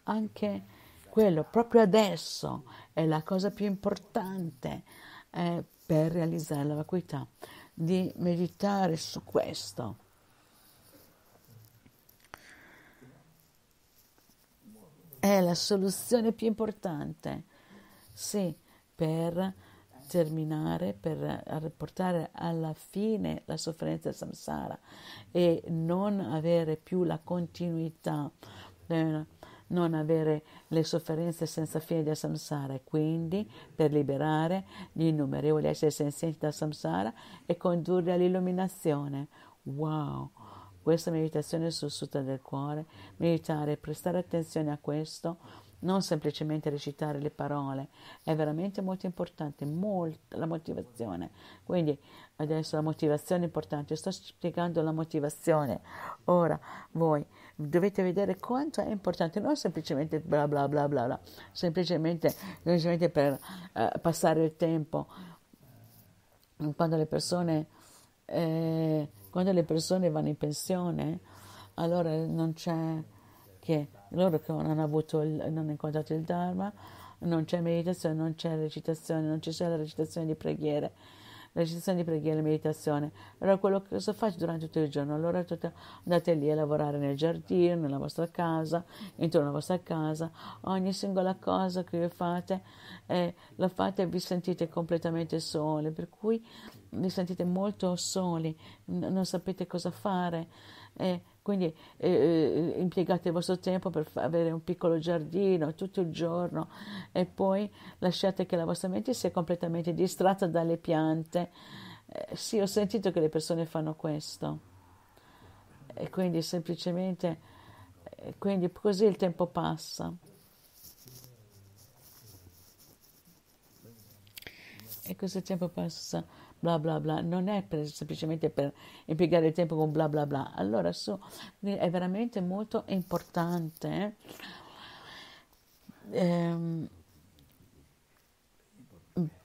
Anche quello, proprio adesso, è la cosa più importante eh, per realizzare la vacuità, di meditare su questo. È la soluzione più importante, sì, per terminare, per portare alla fine la sofferenza samsara e non avere più la continuità, eh, non avere le sofferenze senza fine del samsara e quindi per liberare gli innumerevoli esseri senzienti dal samsara e condurli all'illuminazione. Wow! Questa meditazione sul sutta del cuore, meditare, prestare attenzione a questo, non semplicemente recitare le parole, è veramente molto importante, molto, la motivazione. Quindi adesso la motivazione è importante, sto spiegando la motivazione. Ora voi dovete vedere quanto è importante, non semplicemente bla bla bla bla, bla semplicemente, semplicemente per uh, passare il tempo quando le persone, eh, quando le persone vanno in pensione, allora non c'è che loro che non hanno, il, non hanno incontrato il Dharma, non c'è meditazione, non c'è recitazione, non c'è la recitazione di preghiere la recitazione di preghiera e meditazione. Allora quello che cosa faccio durante tutto il giorno? Allora andate lì a lavorare nel giardino, nella vostra casa, intorno alla vostra casa, ogni singola cosa che fate, eh, la fate e vi sentite completamente soli, per cui vi sentite molto soli, non sapete cosa fare. Eh, quindi eh, eh, impiegate il vostro tempo per avere un piccolo giardino tutto il giorno e poi lasciate che la vostra mente sia completamente distratta dalle piante. Eh, sì, ho sentito che le persone fanno questo. E quindi semplicemente, eh, quindi così il tempo passa. E il tempo passa bla bla bla, non è per, semplicemente per impiegare il tempo con bla bla bla. Allora su, è veramente molto importante. Ehm,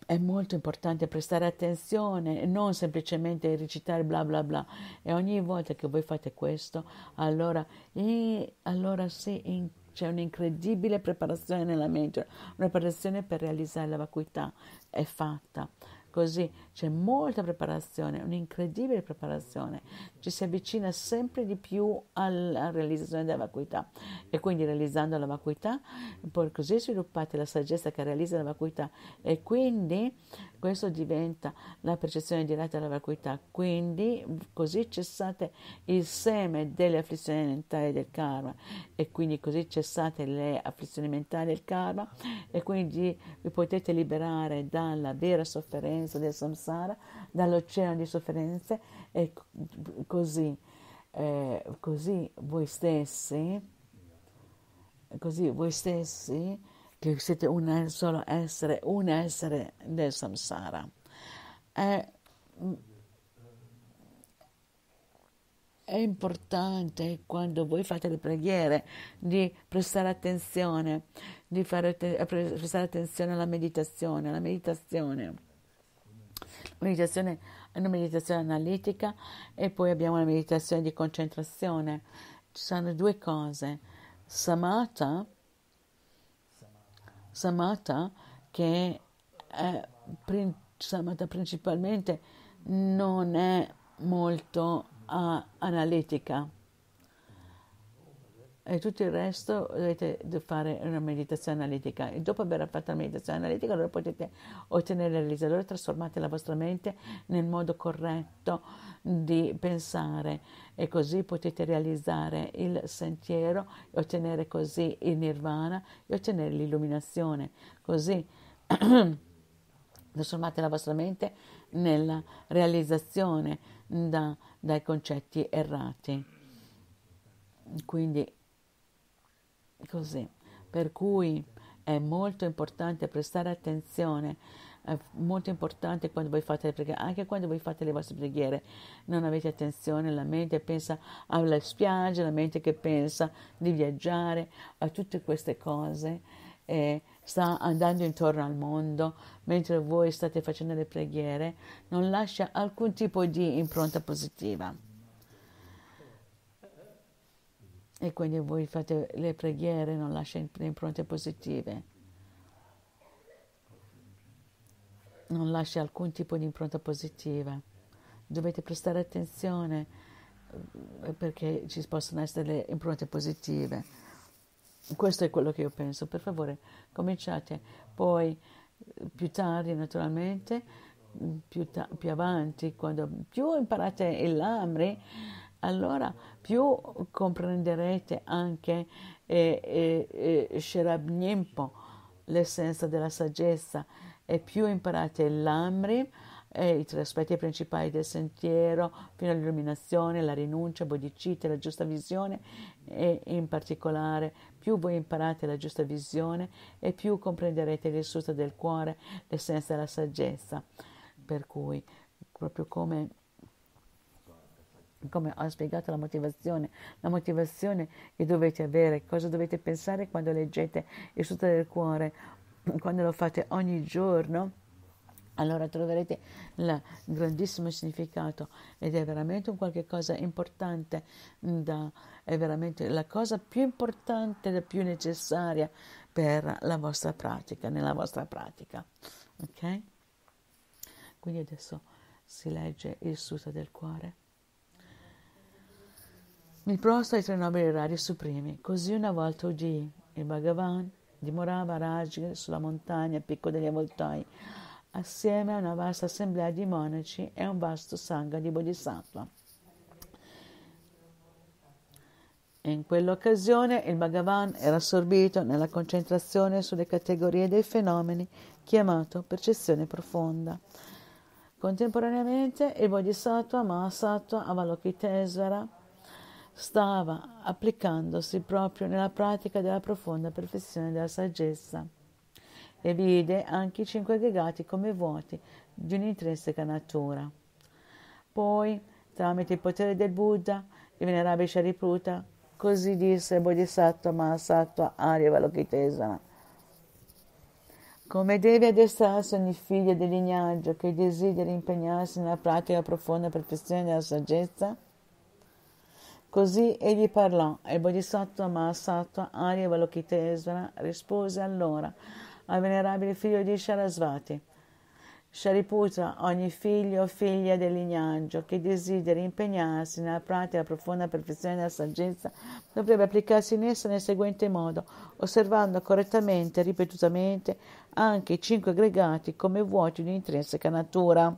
è molto importante prestare attenzione, non semplicemente recitare bla bla bla. E ogni volta che voi fate questo, allora, e, allora sì, in, c'è un'incredibile preparazione nella mente, una preparazione per realizzare la vacuità è fatta. Così c'è molta preparazione, un'incredibile preparazione. Ci si avvicina sempre di più alla realizzazione della vacuità. E quindi realizzando la vacuità, poi così sviluppate la saggezza che realizza la vacuità. E quindi questo diventa la percezione diretta della vacuità. Quindi così cessate il seme delle afflizioni mentali del karma. E quindi così cessate le afflizioni mentali del karma. E quindi vi potete liberare dalla vera sofferenza del samsara, dall'oceano di sofferenze e così, eh, così voi stessi, così voi stessi, che siete un solo essere, un essere del samsara. È, è importante quando voi fate le preghiere di prestare attenzione, di fare, prestare attenzione alla meditazione, alla meditazione meditazione, una meditazione analitica e poi abbiamo la meditazione di concentrazione. Ci sono due cose. Samatha, samatha che è, samatha principalmente non è molto uh, analitica e tutto il resto dovete fare una meditazione analitica. E dopo aver fatto la meditazione analitica allora potete ottenere il realizzatore trasformate la vostra mente nel modo corretto di pensare. E così potete realizzare il sentiero ottenere così il nirvana e ottenere l'illuminazione. Così trasformate la vostra mente nella realizzazione da, dai concetti errati. Quindi Così, per cui è molto importante prestare attenzione, è molto importante quando voi fate le preghiere, anche quando voi fate le vostre preghiere, non avete attenzione, la mente pensa alla spiaggia, la mente che pensa di viaggiare, a tutte queste cose, e sta andando intorno al mondo, mentre voi state facendo le preghiere, non lascia alcun tipo di impronta positiva. E quindi voi fate le preghiere, non lascia impronte positive. Non lascia alcun tipo di impronta positiva. Dovete prestare attenzione eh, perché ci possono essere le impronte positive. Questo è quello che io penso. Per favore, cominciate. Poi, più tardi, naturalmente, più, ta- più avanti, quando più imparate il Lamri, allora più comprenderete anche eh, eh, eh, l'essenza della saggezza, e più imparate l'Amri, eh, i tre aspetti principali del sentiero, fino all'illuminazione, la rinuncia, bodhicitta, la giusta visione, e in particolare più voi imparate la giusta visione e più comprenderete il sutta del cuore, l'essenza della saggezza. Per cui, proprio come come ho spiegato la motivazione, la motivazione che dovete avere, cosa dovete pensare quando leggete il Sutta del Cuore, quando lo fate ogni giorno, allora troverete il grandissimo significato ed è veramente un qualche cosa importante, da, è veramente la cosa più importante e più necessaria per la vostra pratica, nella vostra pratica. Ok? Quindi adesso si legge il Sutta del Cuore. Mi prostro ai tre nobili rari supremi, così una volta udì il Bhagavan dimorava a Rajgir sulla montagna Picco degli Avvoltoi assieme a una vasta assemblea di monaci e un vasto sangha di bodhisattva. In quell'occasione il Bhagavan era assorbito nella concentrazione sulle categorie dei fenomeni chiamato percezione profonda. Contemporaneamente il Bodhisattva Mahasattva Avalokitesvara stava applicandosi proprio nella pratica della profonda perfezione della saggezza e vide anche i cinque aggregati come vuoti di un'intrinseca natura. Poi, tramite il potere del Buddha, il venerabile Shariputa, così disse Bodhisattva Mahasattva Arya Valokitesana. Come deve addestrarsi ogni figlio del lignaggio che desideri impegnarsi nella pratica profonda perfezione della saggezza? Così egli parlò e Bodhisattva Mahasattva Arya Valokitesvara rispose allora al venerabile figlio di Sarasvati. Shariputra, ogni figlio o figlia del lignaggio che desideri impegnarsi nella pratica profonda perfezione della saggezza dovrebbe applicarsi in essa nel seguente modo, osservando correttamente e ripetutamente anche i cinque aggregati come vuoti di un'intrinseca natura.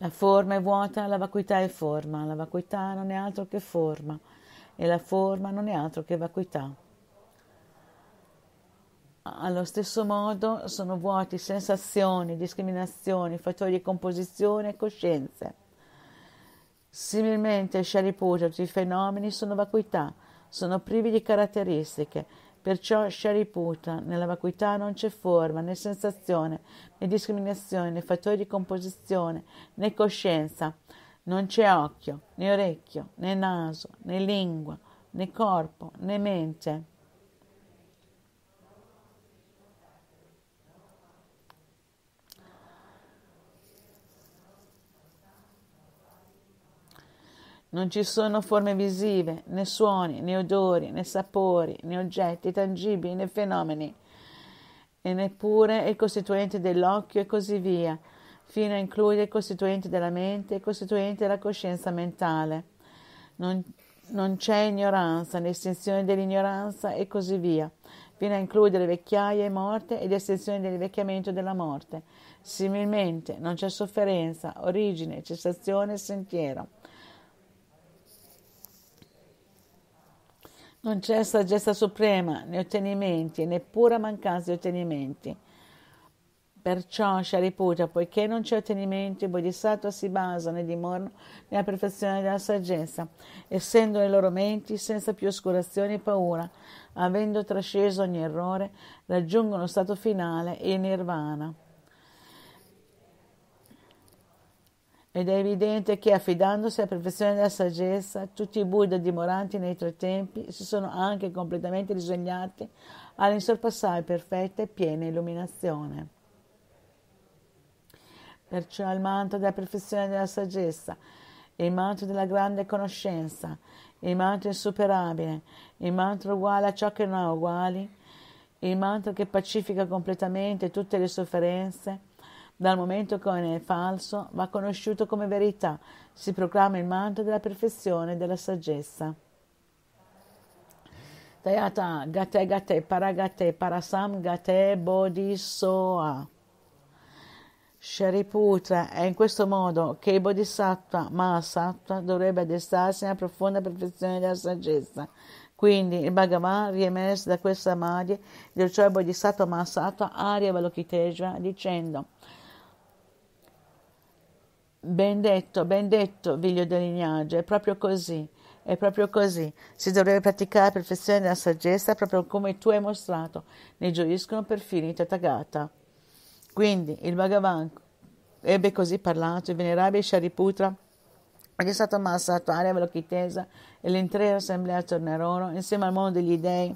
La forma è vuota, la vacuità è forma, la vacuità non è altro che forma e la forma non è altro che vacuità. Allo stesso modo sono vuoti sensazioni, discriminazioni, fattori di composizione e coscienze. Similmente, Shariputra, tutti i fenomeni sono vacuità, sono privi di caratteristiche, perciò Shariputra, nella vacuità non c'è forma, né sensazione, né discriminazione, né fattori di composizione, né coscienza, non c'è occhio, né orecchio, né naso, né lingua, né corpo, né mente. Non ci sono forme visive, né suoni, né odori, né sapori, né oggetti tangibili, né fenomeni, e neppure il costituente dell'occhio e così via, fino a includere il costituente della mente e il costituente della coscienza mentale. Non, non c'è ignoranza, né estinzione dell'ignoranza e così via, fino a includere vecchiaia e morte ed estinzione dell'invecchiamento della morte. Similmente non c'è sofferenza, origine, cessazione e sentiero. Non c'è saggezza suprema, né ottenimenti, né pura mancanza di ottenimenti. Perciò, Shariputa, poiché non c'è ottenimento, i bodhisattva si basano e dimorano nella perfezione della saggezza, essendo le loro menti senza più oscurazione e paura, avendo trasceso ogni errore, raggiungono lo stato finale, il nirvana. Ed è evidente che affidandosi alla perfezione della saggezza, tutti i Buddha dimoranti nei tre tempi si sono anche completamente risegnati all'insorpassabile perfetta e piena illuminazione. Perciò il manto della perfezione della saggezza, il manto della grande conoscenza, il manto insuperabile, il manto uguale a ciò che non ha uguali, il manto che pacifica completamente tutte le sofferenze, dal momento che è falso, va conosciuto come verità, si proclama il manto della perfezione e della saggezza. Tayata gate gate paragate parasam gate bodhisoa. Shariputra è in questo modo che il Bodhisattva Mahasattva dovrebbe addestrarsi nella profonda perfezione della saggezza. Quindi il Bhagavan riemerse da questa madhya, del cioè Bodhisattva Mahasattva Arya Valokitesvara, dicendo Ben detto, ben detto, figlio del lignaggio, è proprio così, è proprio così. Si dovrebbe praticare la perfezione della saggezza proprio come tu hai mostrato. Ne gioiscono perfino i Tathagata. Quindi il Bhagavan ebbe così parlato, il venerabile Shariputra è stato massa attuale Avalokitesa e l'intera assemblea tornarono insieme al mondo degli dei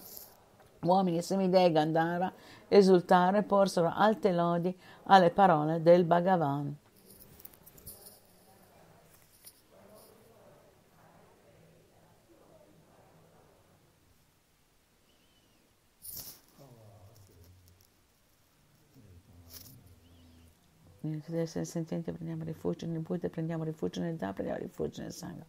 uomini semidei Gandhara esultarono e porsero alte lodi alle parole del Bhagavan. Nell'essere sentienti prendiamo rifugio nel Buddha, prendiamo rifugio nel Dha, prendiamo rifugio nel Sangha.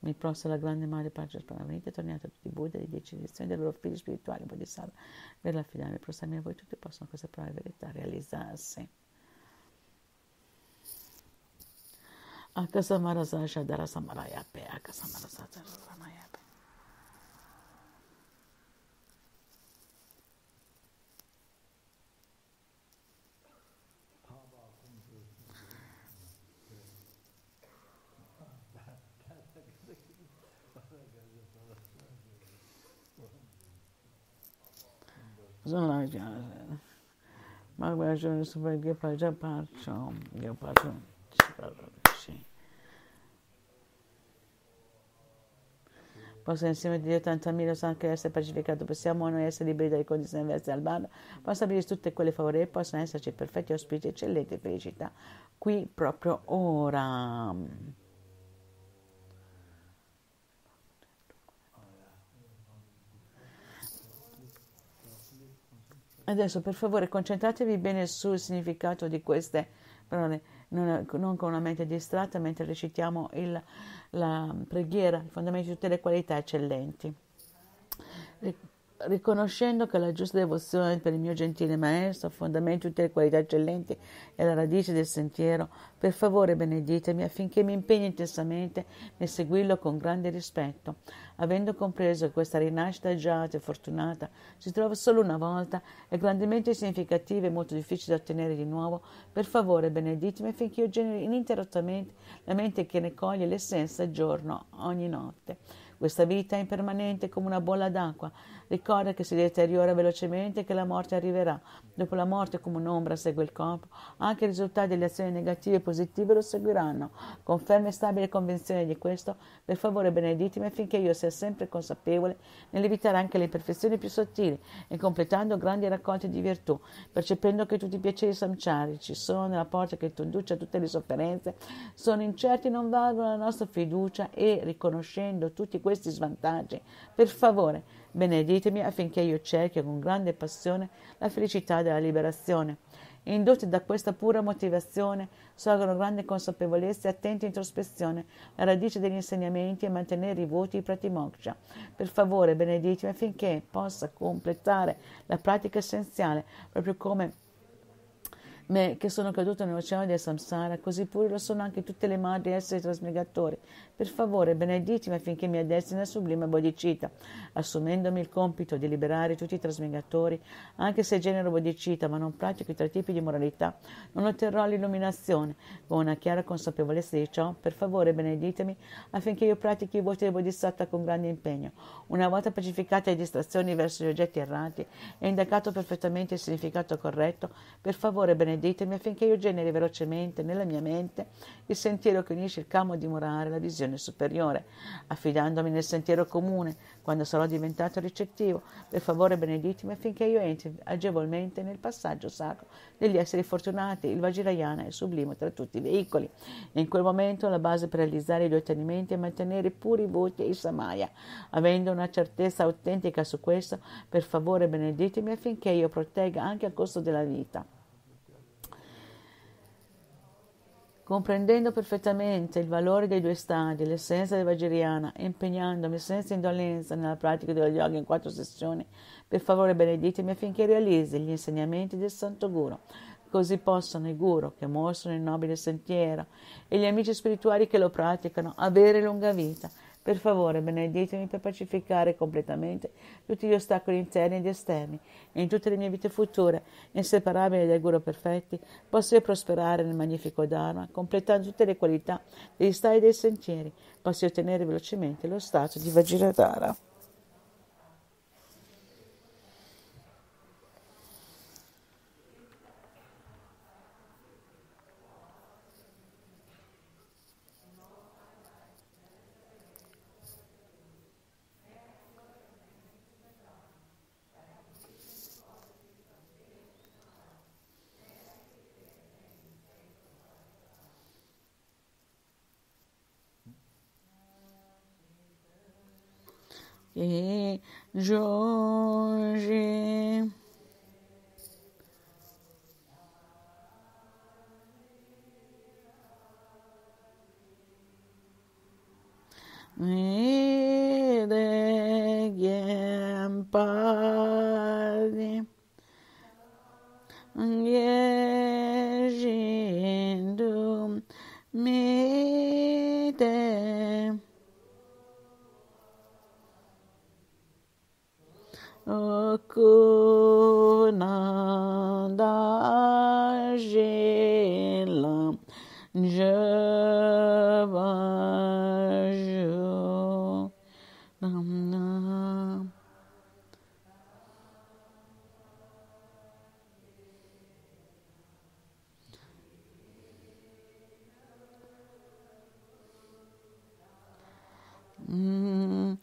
Mi prosta la grande madre pace sparavenite, torniate a tutti i Buddha di dieci lezioni dei loro figli spirituali, Bodhisattva, per l'affidare, prostarmi a voi tutti possono questa prova di verità realizzarsi. Akasamara Sasha Dara Samarayape, Akasamara Sasha Ramayape. Sono ma guarda, se vai che già faccio, io faccio, sì. Posso insieme di 80.000 anche essere pacificato, possiamo noi essere liberi dalle condizioni avverse al bando, posso aprire tutte quelle favorevoli, possono esserci perfetti ospiti, eccellenti felicità, qui proprio ora. Adesso per favore concentratevi bene sul significato di queste parole, non, non con una mente distratta mentre recitiamo il, la preghiera, i fondamenti di tutte le qualità eccellenti riconoscendo che la giusta devozione per il mio gentile Maestro, fondamento di tutte le qualità eccellenti è la radice del sentiero, per favore beneditemi affinché mi impegni intensamente nel seguirlo con grande rispetto. Avendo compreso che questa rinascita agiata e fortunata si trova solo una volta, è grandemente significativa e molto difficile da ottenere di nuovo, per favore beneditemi affinché io generi ininterrottamente la mente che ne coglie l'essenza giorno, ogni notte. Questa vita è impermanente come una bolla d'acqua. Ricorda che si deteriora velocemente e che la morte arriverà. Dopo la morte, come un'ombra segue il corpo, anche i risultati delle azioni negative e positive lo seguiranno. Con ferma e stabile convinzione di questo, per favore beneditemi affinché io sia sempre consapevole nell'evitare anche le imperfezioni più sottili e completando grandi raccolte di virtù, percependo che tutti i piaceri samciarici sono nella porta che conduce a tutte le sofferenze, sono incerti e non valgono la nostra fiducia e riconoscendo tutti questi svantaggi, per favore beneditemi affinché io cerchi con grande passione la felicità della liberazione. Indotti da questa pura motivazione, sorgono grande consapevolezza e attenta introspezione, la radice degli insegnamenti e mantenere i voti pratimoksha. Per favore, beneditemi affinché possa completare la pratica essenziale, proprio come me che sono caduto nell'oceano del samsara, così pure lo sono anche tutte le madri esseri trasmigratori. Per favore, beneditemi affinché mi addestri nel sublime bodhicitta, assumendomi il compito di liberare tutti i trasmigratori, anche se genero bodhicitta, ma non pratico i tre tipi di moralità, non otterrò l'illuminazione. Con una chiara consapevolezza di ciò, per favore, beneditemi affinché io pratichi i voti del bodhisattva con grande impegno. Una volta pacificate le distrazioni verso gli oggetti errati e indagato perfettamente il significato corretto, per favore, beneditemi beneditemi affinché io generi velocemente nella mia mente il sentiero che unisce il campo a dimorare la visione superiore, affidandomi nel sentiero comune quando sarò diventato ricettivo. Per favore beneditemi affinché io entri agevolmente nel passaggio sacro degli esseri fortunati, il Vajrayana è sublime tra tutti i veicoli. in quel momento la base per realizzare i due ottenimenti è mantenere puri i voti e il Samaya. Avendo una certezza autentica su questo, per favore beneditemi affinché io protegga anche a costo della vita. Comprendendo perfettamente il valore dei due stadi, l'essenza del Vajrayana, impegnandomi senza indolenza nella pratica dello yoga in quattro sessioni, per favore beneditemi affinché realizzi gli insegnamenti del Santo Guru, così possano i guru che mostrano il nobile sentiero e gli amici spirituali che lo praticano avere lunga vita per favore, beneditemi per pacificare completamente tutti gli ostacoli interni ed esterni e in tutte le mie vite future, inseparabili dai guru perfetti, posso io prosperare nel magnifico Dharma, completando tutte le qualità degli stati dei sentieri, posso ottenere velocemente lo stato di Vajradhara. que Jorge. Me deguem me. Aku nada gela, je Nam Nam Mm-hmm.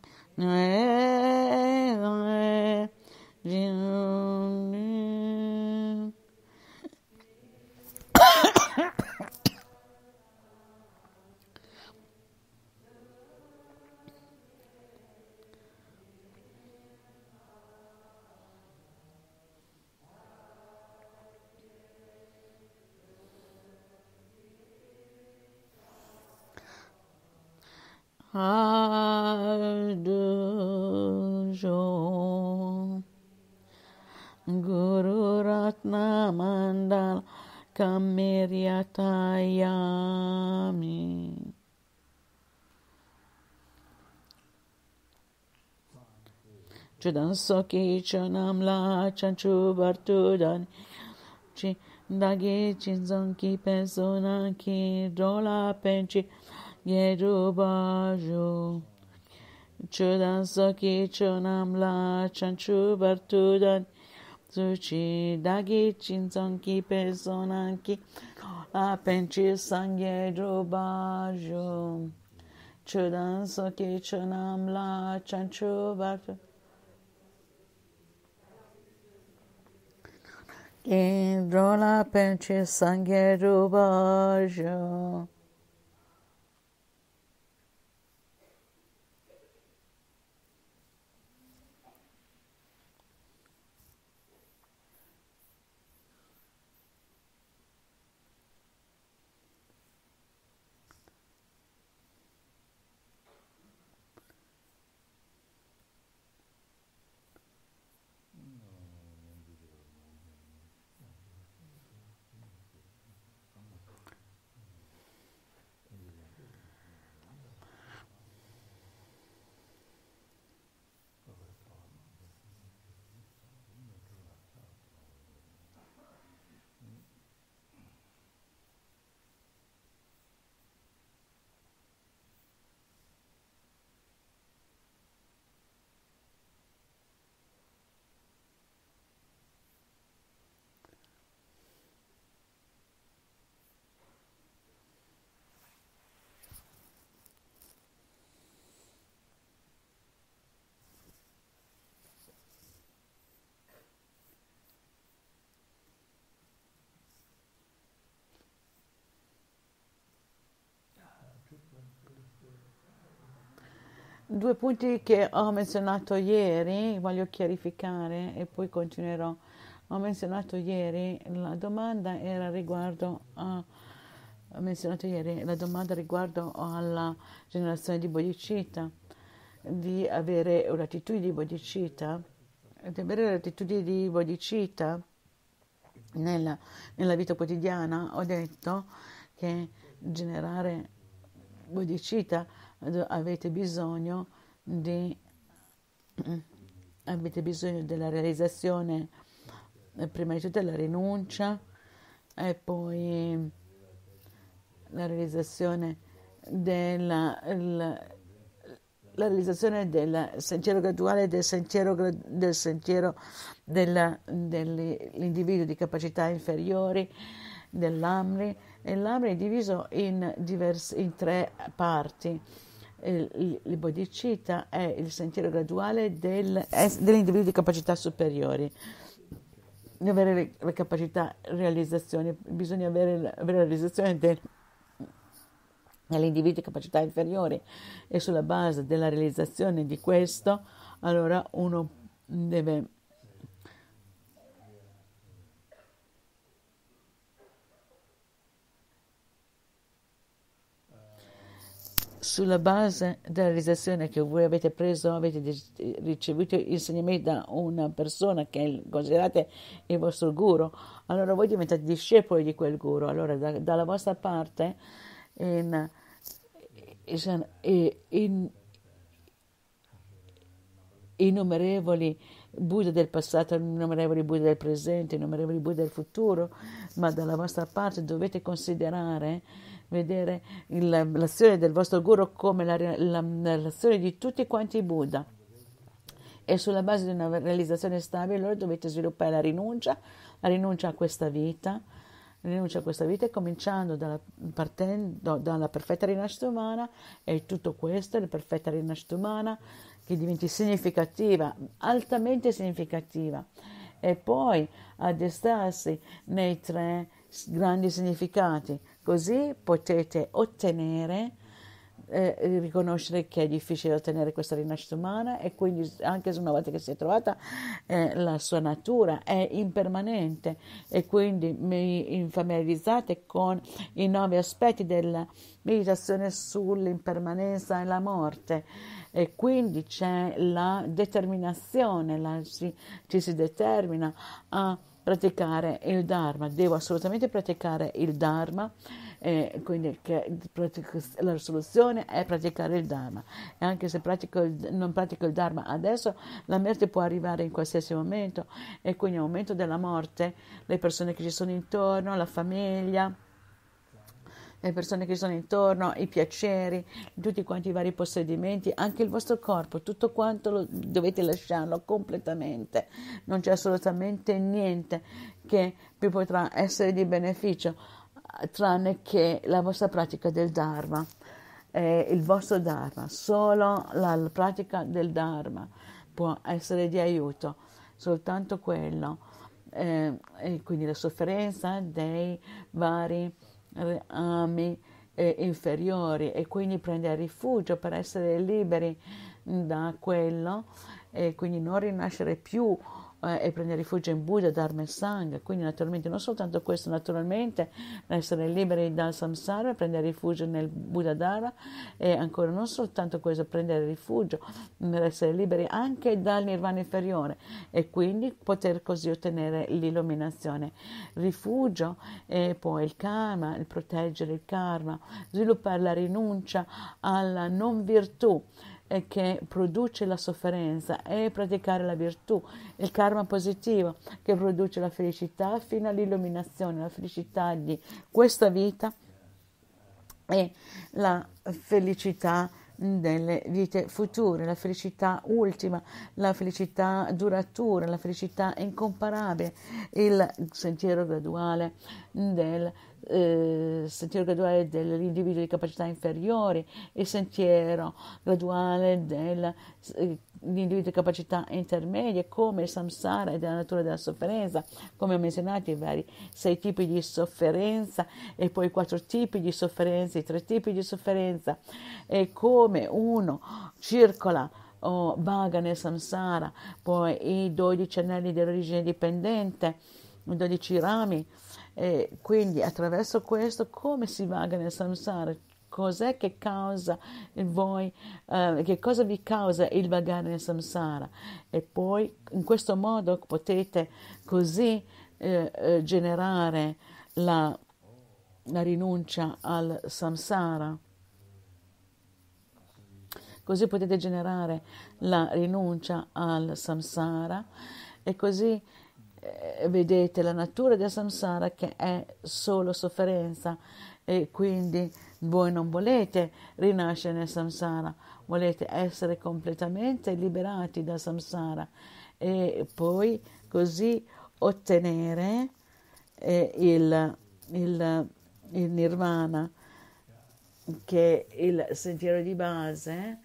soki chonam la chanchu bartudan chi dagi chinzon ki persona ki dola penchi yeruba ju chudan soki chonam la chanchu bartudan Suci dagi cinzon ki persona ki la penchi sangue rubajo. Chudan soki chonam la chanchu bartudan. Indrola penche sangue Due punti che ho menzionato ieri, voglio chiarificare e poi continuerò. Ho menzionato ieri, la domanda era riguardo a, ho menzionato ieri, la domanda riguardo alla generazione di bodhicitta, di avere un'attitudine di bodhicitta, di avere l'attitudine di bodhicitta nella, nella vita quotidiana, ho detto che generare bodhicitta avete bisogno di avete bisogno della realizzazione eh, prima di tutto della rinuncia e poi la realizzazione della la, realizzazione del sentiero graduale del sentiero, del sentiero della, dell'individuo di capacità inferiori dell'AMRI e l'AMRI è diviso in, diversi, in tre parti il, bodhicitta è il sentiero graduale del, dell'individuo di capacità superiori. Di avere le, le capacità realizzazione, bisogna avere, avere la realizzazione del, dell'individuo di capacità inferiori e sulla base della realizzazione di questo allora uno deve sulla base della realizzazione che voi avete preso, avete ricevuto insegnamenti da una persona che considerate il vostro guru, allora voi diventate discepoli di quel guru. Allora da, dalla vostra parte in, in, in, innumerevoli Buddha del passato, innumerevoli Buddha del presente, innumerevoli Buddha del futuro, ma dalla vostra parte dovete considerare vedere il, l'azione del vostro guru come la, la, l'azione di tutti quanti i Buddha. E sulla base di una realizzazione stabile, allora dovete sviluppare la rinuncia, la rinuncia a questa vita, rinuncia a questa vita, cominciando dalla, partendo dalla perfetta rinascita umana, e tutto questo, la perfetta rinascita umana, che diventi significativa, altamente significativa, e poi addestrarsi nei tre grandi significati, Così potete ottenere, eh, riconoscere che è difficile ottenere questa rinascita umana e quindi anche se una volta che si è trovata eh, la sua natura è impermanente e quindi mi familiarizzate con i nove aspetti della meditazione sull'impermanenza e la morte. E quindi c'è la determinazione, la, ci, ci si determina a praticare il Dharma, devo assolutamente praticare il Dharma, eh, quindi la soluzione è praticare il Dharma. E anche se pratico il, non pratico il Dharma adesso, la morte può arrivare in qualsiasi momento e quindi al momento della morte le persone che ci sono intorno, la famiglia, le persone che sono intorno, i piaceri, tutti quanti i vari possedimenti, anche il vostro corpo, tutto quanto lo, dovete lasciarlo completamente. Non c'è assolutamente niente che vi potrà essere di beneficio tranne che la vostra pratica del Dharma, eh, il vostro Dharma. Solo la, la pratica del Dharma può essere di aiuto, soltanto quello. Eh, quindi la sofferenza dei vari ami eh, inferiori e quindi prendere rifugio per essere liberi da quello e quindi non rinascere più eh, e prendere rifugio in Buddha, Dharma e Sangha. Quindi naturalmente non soltanto questo, naturalmente essere liberi dal samsara, prendere rifugio nel Buddha Dharma e ancora non soltanto questo, prendere rifugio, essere liberi anche dal nirvana inferiore e quindi poter così ottenere l'illuminazione. Rifugio e poi il karma, il proteggere il karma, sviluppare la rinuncia alla non virtù che produce la sofferenza e praticare la virtù, il karma positivo che produce la felicità fino all'illuminazione, la felicità di questa vita e la felicità delle vite future, la felicità ultima, la felicità duratura, la felicità incomparabile, il sentiero graduale del eh, sentiero graduale degli individui di capacità inferiori, il sentiero graduale degli eh, individui di capacità intermedie, come il samsara e della natura della sofferenza, come ho menzionato i vari sei tipi di sofferenza e poi quattro tipi di sofferenza, i tre tipi di sofferenza, e come uno circola o vaga nel samsara, poi i dodici anelli dell'origine dipendente, i dodici rami, e quindi attraverso questo come si vaga nel samsara? Cos'è che causa voi, uh, che cosa vi causa il vagare nel samsara? E poi in questo modo potete così eh, eh, generare la, la rinuncia al samsara. Così potete generare la rinuncia al samsara e così eh, vedete la natura del samsara che è solo sofferenza e quindi voi non volete rinascere nel samsara, volete essere completamente liberati dal samsara e poi così ottenere eh, il, il, il nirvana che il sentiero di base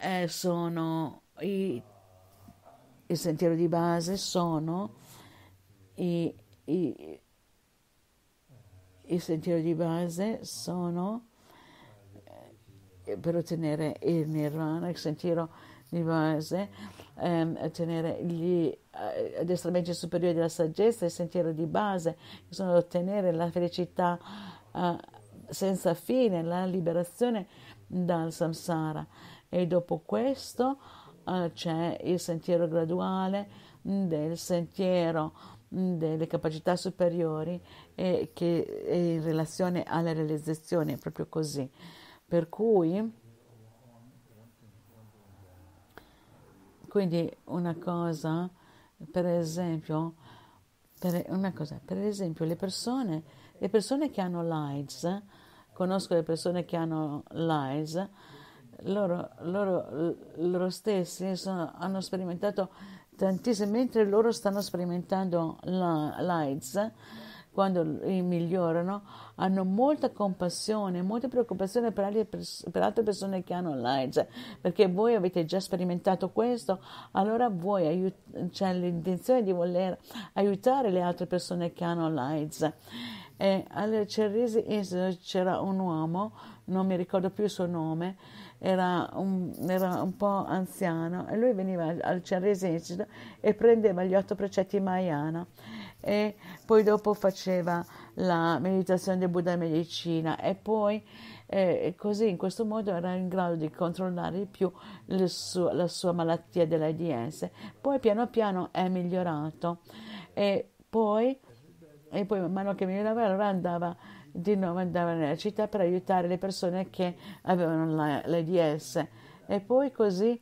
eh, sono i il sentiero di base sono i, i, il sentiero di base sono eh, per ottenere il nirvana, il sentiero di base, ehm, tenere gli eh, addestramenti superiori della saggezza, il sentiero di base, sono ottenere la felicità eh, senza fine, la liberazione dal samsara. E dopo questo eh, c'è il sentiero graduale del sentiero delle capacità superiori e che è in relazione alla realizzazione, è proprio così. Per cui, quindi una cosa, per esempio, per, una cosa, per esempio le persone, le persone che hanno l'AIDS, conosco le persone che hanno l'AIDS, loro, loro, loro stessi sono, hanno sperimentato tantissimo, mentre loro stanno sperimentando l'AIDS, quando migliorano, hanno molta compassione, molta preoccupazione per, per altre persone che hanno l'AIDS, perché voi avete già sperimentato questo, allora voi aiut- c'è l'intenzione di voler aiutare le altre persone che hanno l'AIDS. E alle Cerrisi c'era un uomo, non mi ricordo più il suo nome, era un, era un po' anziano e lui veniva al Cerresi e prendeva gli otto precetti Mahayana e poi dopo faceva la meditazione del Buddha in medicina e poi eh, così in questo modo era in grado di controllare di più suo, la sua malattia dell'AIDS. Poi piano piano è migliorato e poi, e poi man mano che migliorava allora andava di nuovo andava nella città per aiutare le persone che avevano l'AIDS e poi così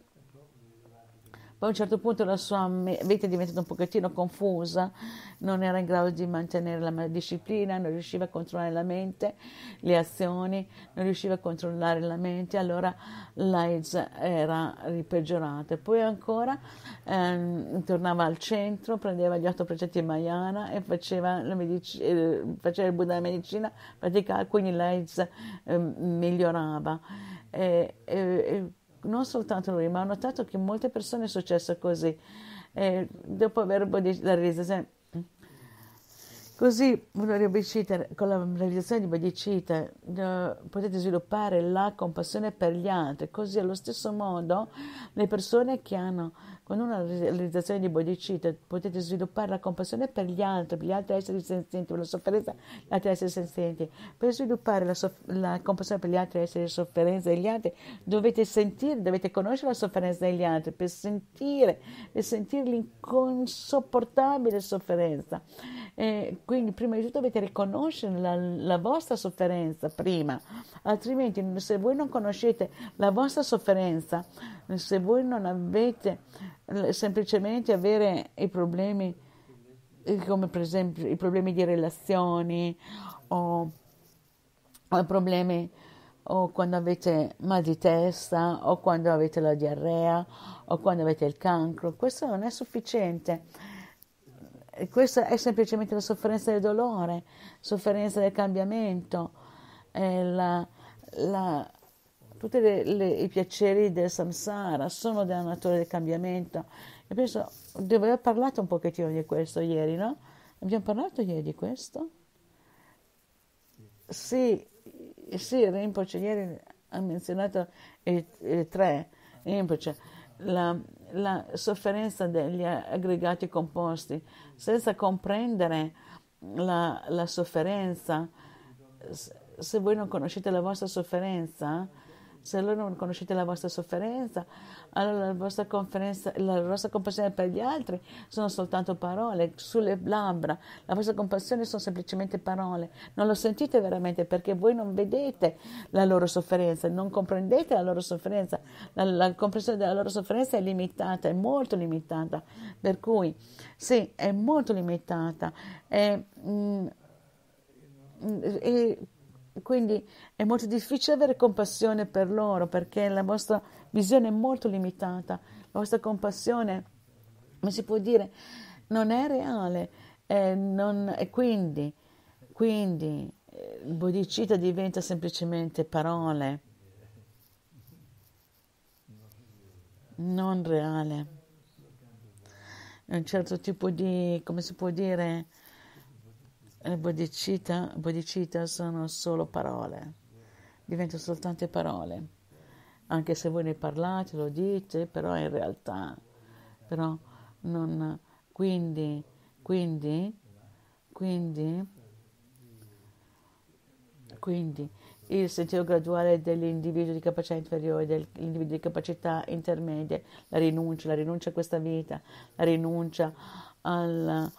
poi a un certo punto la sua vita è diventata un pochettino confusa, non era in grado di mantenere la disciplina, non riusciva a controllare la mente, le azioni, non riusciva a controllare la mente, allora l'AIDS era ripeggiorata. Poi ancora ehm, tornava al centro, prendeva gli otto precetti Mayana e faceva, medici- eh, faceva il Buddha della medicina, praticava, quindi l'AIDS eh, migliorava. E, e, non soltanto lui, ma ho notato che molte persone è successo così. Eh, dopo aver la realizzazione, così con la realizzazione di bodhicitta eh, potete sviluppare la compassione per gli altri, così allo stesso modo le persone che hanno con una realizzazione di bodhicitta potete sviluppare la compassione per gli altri, per gli altri esseri senzienti, per la sofferenza degli altri esseri senzienti. Per sviluppare la, soff- la, compassione per gli altri esseri di sofferenza degli altri dovete sentire, dovete conoscere la sofferenza degli altri, per sentire, per sentire l'insopportabile sofferenza. E quindi prima di tutto dovete riconoscere la, la vostra sofferenza prima, altrimenti se voi non conoscete la vostra sofferenza, se voi non avete semplicemente avere i problemi eh, come per esempio i problemi di relazioni o, o problemi o quando avete mal di testa o quando avete la diarrea o quando avete il cancro. Questo non è sufficiente. Questa è semplicemente la sofferenza del dolore sofferenza del cambiamento la, la, tutti i piaceri del samsara sono della natura del cambiamento. E penso, devo aver parlato un pochettino di questo ieri, no? Abbiamo parlato ieri di questo? Sì, sì, Rinpoche ieri ha menzionato i, i tre, Rinpoche, la, la sofferenza degli aggregati composti, senza comprendere la, la sofferenza, se voi non conoscete la vostra sofferenza, se allora non conoscete la vostra sofferenza, allora la vostra, la vostra compassione per gli altri sono soltanto parole sulle labbra. La vostra compassione sono semplicemente parole. Non lo sentite veramente perché voi non vedete la loro sofferenza, non comprendete la loro sofferenza. La, la comprensione della loro sofferenza è limitata, è molto limitata. Per cui, sì, è molto limitata. È, mm, è, quindi è molto difficile avere compassione per loro perché la vostra visione è molto limitata, la vostra compassione, come si può dire, non è reale. Eh, non, e quindi, quindi eh, il bodhicitta diventa semplicemente parole, non reale. È un certo tipo di, come si può dire, le bodhicitta, bodhicitta sono solo parole, diventano soltanto parole. anche se voi ne parlate, lo dite, però in realtà, però non, quindi, quindi, quindi, quindi il sentiero graduale dell'individuo di capacità inferiore, dell'individuo di capacità intermedie, la rinuncia, la rinuncia a questa vita, la rinuncia al,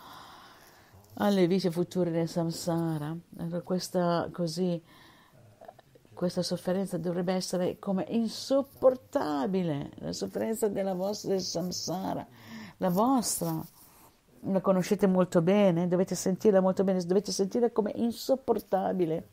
alle vite future del samsara. Questa, così, questa sofferenza dovrebbe essere come insopportabile, la sofferenza della vostra del samsara, la vostra. La conoscete molto bene, dovete sentirla molto bene, dovete sentirla come insopportabile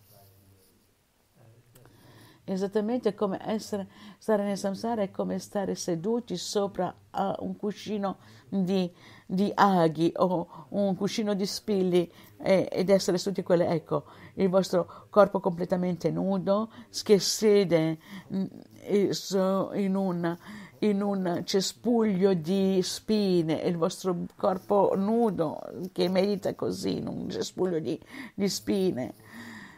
esattamente come essere, stare nel samsara è come stare seduti sopra a un cuscino di, di aghi o un cuscino di spilli eh, ed essere tutti quelli, ecco, il vostro corpo completamente nudo che siede mm, in un, in un cespuglio di spine, il vostro corpo nudo che medita così in un cespuglio di, di spine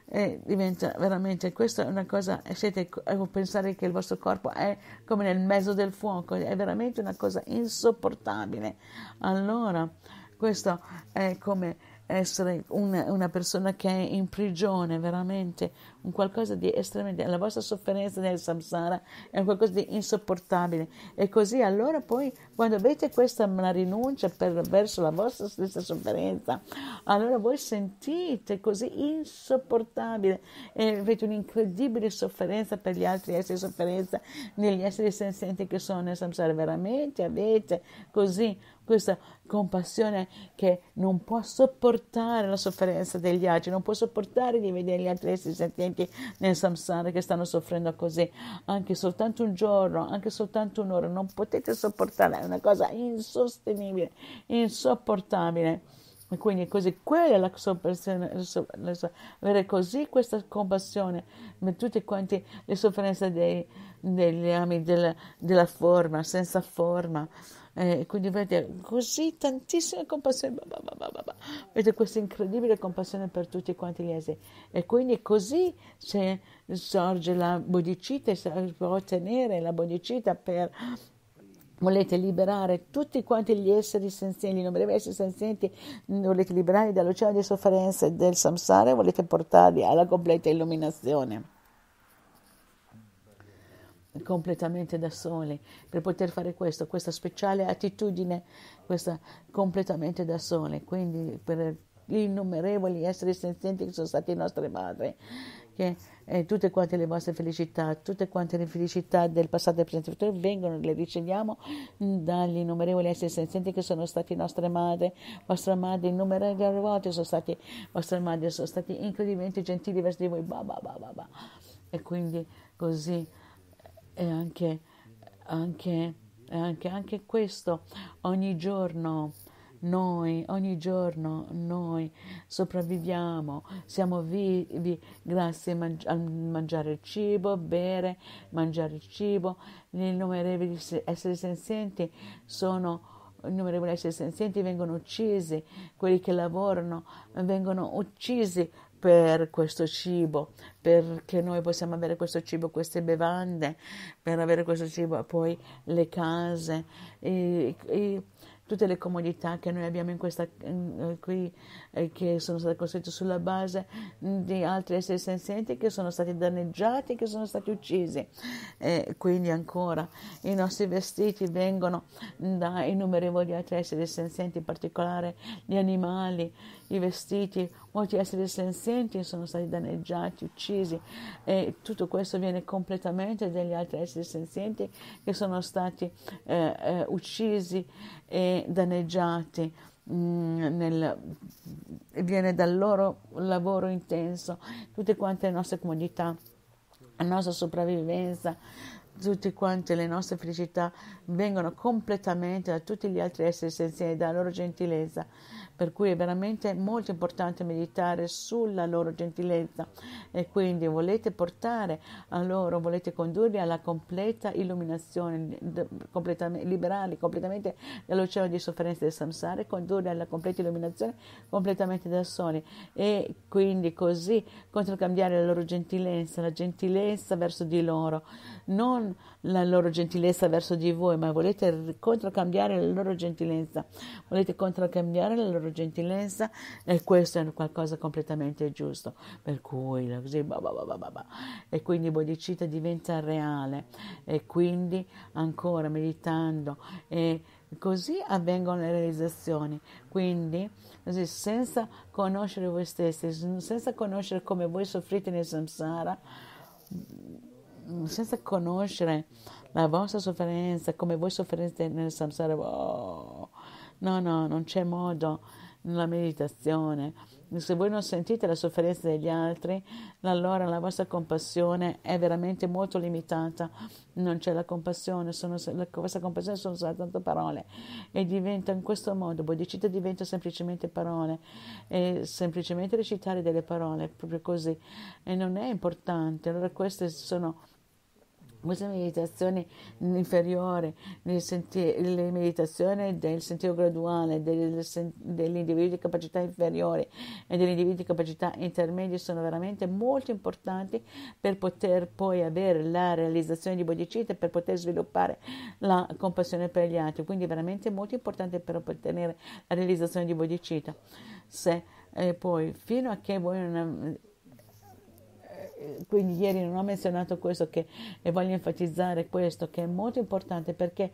e diventa veramente questa è una cosa siete pensare che il vostro corpo è come nel mezzo del fuoco è veramente una cosa insopportabile. Allora questo è come essere una, una, persona che è in prigione, veramente un qualcosa di estremamente. La vostra sofferenza nel samsara è un qualcosa di insopportabile. E così allora poi, quando avete questa rinuncia per, verso la vostra stessa sofferenza, allora voi sentite così insopportabile e avete un'incredibile sofferenza per gli altri esseri sofferenza negli esseri senzienti che sono nel samsara. Veramente avete così questa compassione che non può sopportare la sofferenza degli altri, non può sopportare di vedere gli altri esseri senzienti nel samsara che stanno soffrendo così, anche soltanto un giorno, anche soltanto un'ora, non potete sopportare, è una cosa insostenibile, insopportabile. E quindi così, quella è la compassione, avere così questa compassione per tutte quante le sofferenze dei, degli ami della, della forma, senza forma, eh, quindi vedete così tantissima compassione, bah, bah, bah, vedete questa incredibile compassione per tutti quanti gli esseri. E quindi così se sorge la bodhicitta, si può ottenere la bodhicitta per volete liberare tutti quanti gli esseri senzienti, gli innumerevoli esseri senzienti, volete liberarli dall'oceano di sofferenza e del samsara volete portarli alla completa illuminazione completamente da soli. Per poter fare questo, questa speciale attitudine, questa completamente da soli, quindi per gli innumerevoli esseri senzienti che sono stati i nostri madri, che eh, tutte quante le vostre felicità, tutte quante le felicità del passato e del presente futuro vengono, le riceviamo dagli innumerevoli esseri senzienti che sono stati nostre madri, vostra madre, innumerevoli volte sono stati vostre madri, sono stati incredibilmente gentili verso di voi, bah, bah, bah, bah, bah. e quindi così e anche, anche, anche, anche questo ogni giorno noi ogni giorno noi sopravviviamo, siamo vivi grazie a, mangi- a mangiare il cibo, bere, mangiare il cibo. Gli innumerevoli esseri senzienti sono innumerevoli esseri senzienti vengono uccisi, quelli che lavorano vengono uccisi per questo cibo, perché noi possiamo avere questo cibo, queste bevande, per avere questo cibo, poi le case, i, i, tutte le comodità che noi abbiamo in questa, eh, qui, eh, che sono state costruite sulla base di altri esseri senzienti che sono stati danneggiati, che sono stati uccisi. E quindi ancora i nostri vestiti vengono da innumerevoli altri esseri senzienti, in particolare gli animali, i vestiti, molti esseri senzienti sono stati danneggiati, uccisi e tutto questo viene completamente dagli altri esseri senzienti che sono stati eh, eh, uccisi e danneggiati. Mm, nel, viene dal loro lavoro intenso, tutte quante le nostre comodità, la nostra sopravvivenza, tutte quante le nostre felicità vengono completamente da tutti gli altri esseri senzienti, dalla loro gentilezza per cui è veramente molto importante meditare sulla loro gentilezza. E quindi volete portare a loro, volete condurli alla completa illuminazione, completamente, liberarli completamente dall'oceano di sofferenza del samsara e condurli alla completa illuminazione completamente da soli. E quindi così contraccambiare la loro gentilezza, la gentilezza verso di loro, non la loro gentilezza verso di voi, ma volete controcambiare la loro gentilezza, volete controcambiare la loro gentilezza e questo è qualcosa completamente giusto. Per cui, così, bah bah bah e quindi bodhicitta diventa reale e quindi ancora meditando e così avvengono le realizzazioni. Quindi, così, senza conoscere voi stessi, senza conoscere come voi soffrite nel samsara, senza conoscere la vostra sofferenza, come voi soffrite nel samsara, oh, no, no, non c'è modo nella meditazione. Se voi non sentite la sofferenza degli altri, allora la vostra compassione è veramente molto limitata. Non c'è la compassione, sono, la vostra compassione sono soltanto parole e diventa in questo modo, bodhicitta diventa semplicemente parole e semplicemente recitare delle parole, proprio così. E non è importante. Allora queste sono questa meditazione inferiore, le meditazioni del sentiero graduale, dell'individuo di capacità inferiori e degli individui di capacità intermedie sono veramente molto importanti per poter poi avere la realizzazione di bodhicitta e per poter sviluppare la compassione per gli altri. Quindi veramente molto importante per ottenere la realizzazione di bodhicitta. Se eh, poi fino a che voi non quindi ieri non ho menzionato questo che, e voglio enfatizzare questo che è molto importante perché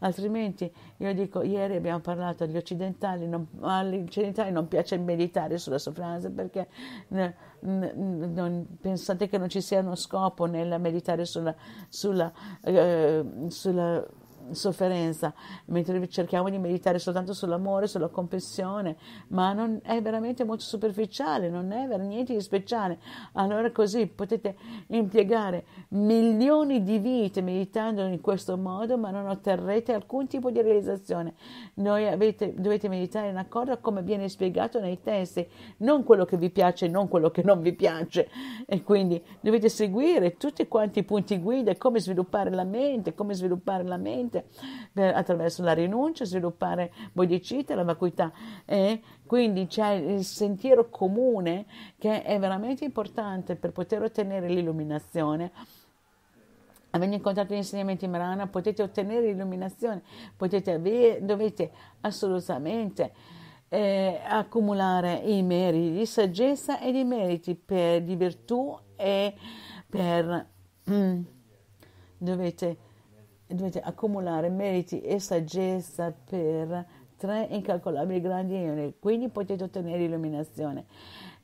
altrimenti io dico ieri abbiamo parlato agli occidentali non, agli occidentali non piace meditare sulla sofferenza perché n, n, non, pensate che non ci sia uno scopo nel meditare sulla, sulla, eh, sulla sofferenza, mentre cerchiamo di meditare soltanto sull'amore, sulla compassione, ma non è veramente molto superficiale, non è niente di speciale. Allora così potete impiegare milioni di vite meditando in questo modo, ma non otterrete alcun tipo di realizzazione. Noi avete, dovete meditare in accordo come viene spiegato nei testi, non quello che vi piace, non quello che non vi piace. E quindi dovete seguire tutti quanti i punti guida, come sviluppare la mente, come sviluppare la mente per, attraverso la rinuncia, sviluppare bodhicitta, la vacuità. E quindi c'è il sentiero comune che è veramente importante per poter ottenere l'illuminazione. Avendo incontrato gli insegnamenti Marana potete ottenere l'illuminazione, potete avere, dovete assolutamente eh, accumulare i meriti di saggezza e di meriti per, di virtù e per mm, dovete dovete accumulare meriti e saggezza per tre incalcolabili grandi ioni, quindi potete ottenere illuminazione.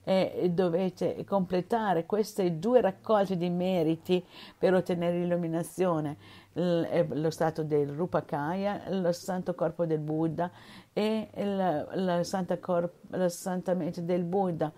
E dovete completare queste due raccolte di meriti per ottenere illuminazione, lo stato del Rupakaya, lo santo corpo del Buddha e la, la, santa corp, la santa mente del Buddha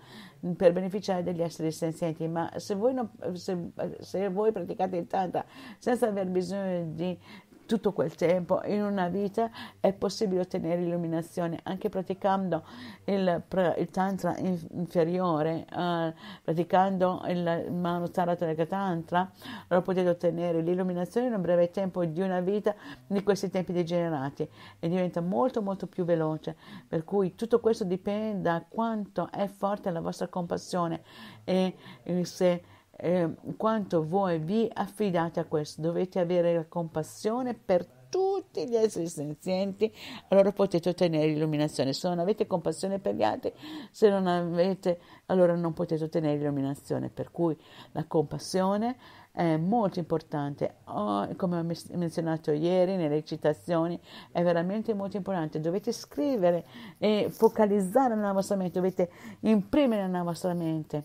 per beneficiare degli esseri senzienti, ma se voi, non, se, se voi praticate il Tantra senza aver bisogno di tutto quel tempo in una vita è possibile ottenere illuminazione anche praticando il, il tantra inferiore uh, praticando il Manutaratrika Tantra allora potete ottenere l'illuminazione in un breve tempo di una vita di questi tempi degenerati e diventa molto molto più veloce. Per cui tutto questo dipende da quanto è forte la vostra compassione e se eh, quanto voi vi affidate a questo, dovete avere compassione per tutti gli esseri senzienti, allora potete ottenere illuminazione. Se non avete compassione per gli altri, se non avete, allora non potete ottenere illuminazione. Per cui la compassione è molto importante. Oh, come ho menzionato ieri nelle citazioni, è veramente molto importante. Dovete scrivere e focalizzare nella vostra mente, dovete imprimere nella vostra mente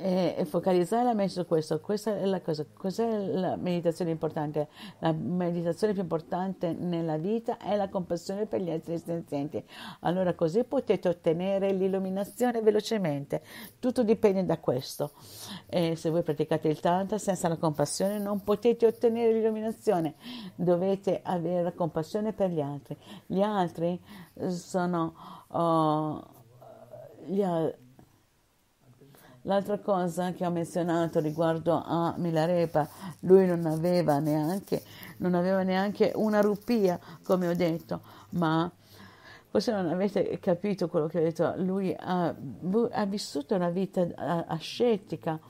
e, focalizzare la mente su questo. Questa è la cosa. Cos'è la meditazione importante? La meditazione più importante nella vita è la compassione per gli esseri senzienti. Allora così potete ottenere l'illuminazione velocemente. Tutto dipende da questo. E se voi praticate il Tantra senza la compassione non potete ottenere l'illuminazione. Dovete avere la compassione per gli altri. Gli altri sono... Uh, gli altri L'altra cosa che ho menzionato riguardo a Milarepa, lui non aveva neanche, non aveva neanche una rupia, come ho detto, ma forse non avete capito quello che ho detto, lui ha, ha vissuto una vita ascetica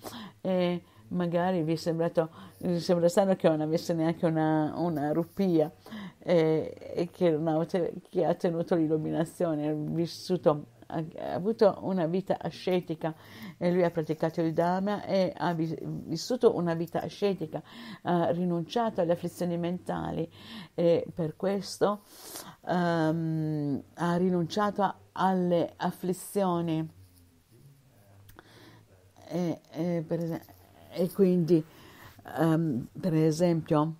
e magari vi, sembrato, vi sembra strano che non avesse neanche una, una rupia eh, e che, una, che, ha tenuto l'illuminazione, ha, vissuto, ha, avuto una vita ascetica e lui ha praticato il Dhamma e ha vissuto una vita ascetica, ha rinunciato alle afflizioni mentali e per questo um, ha rinunciato alle afflizioni. E, e, per, e quindi, um, per esempio,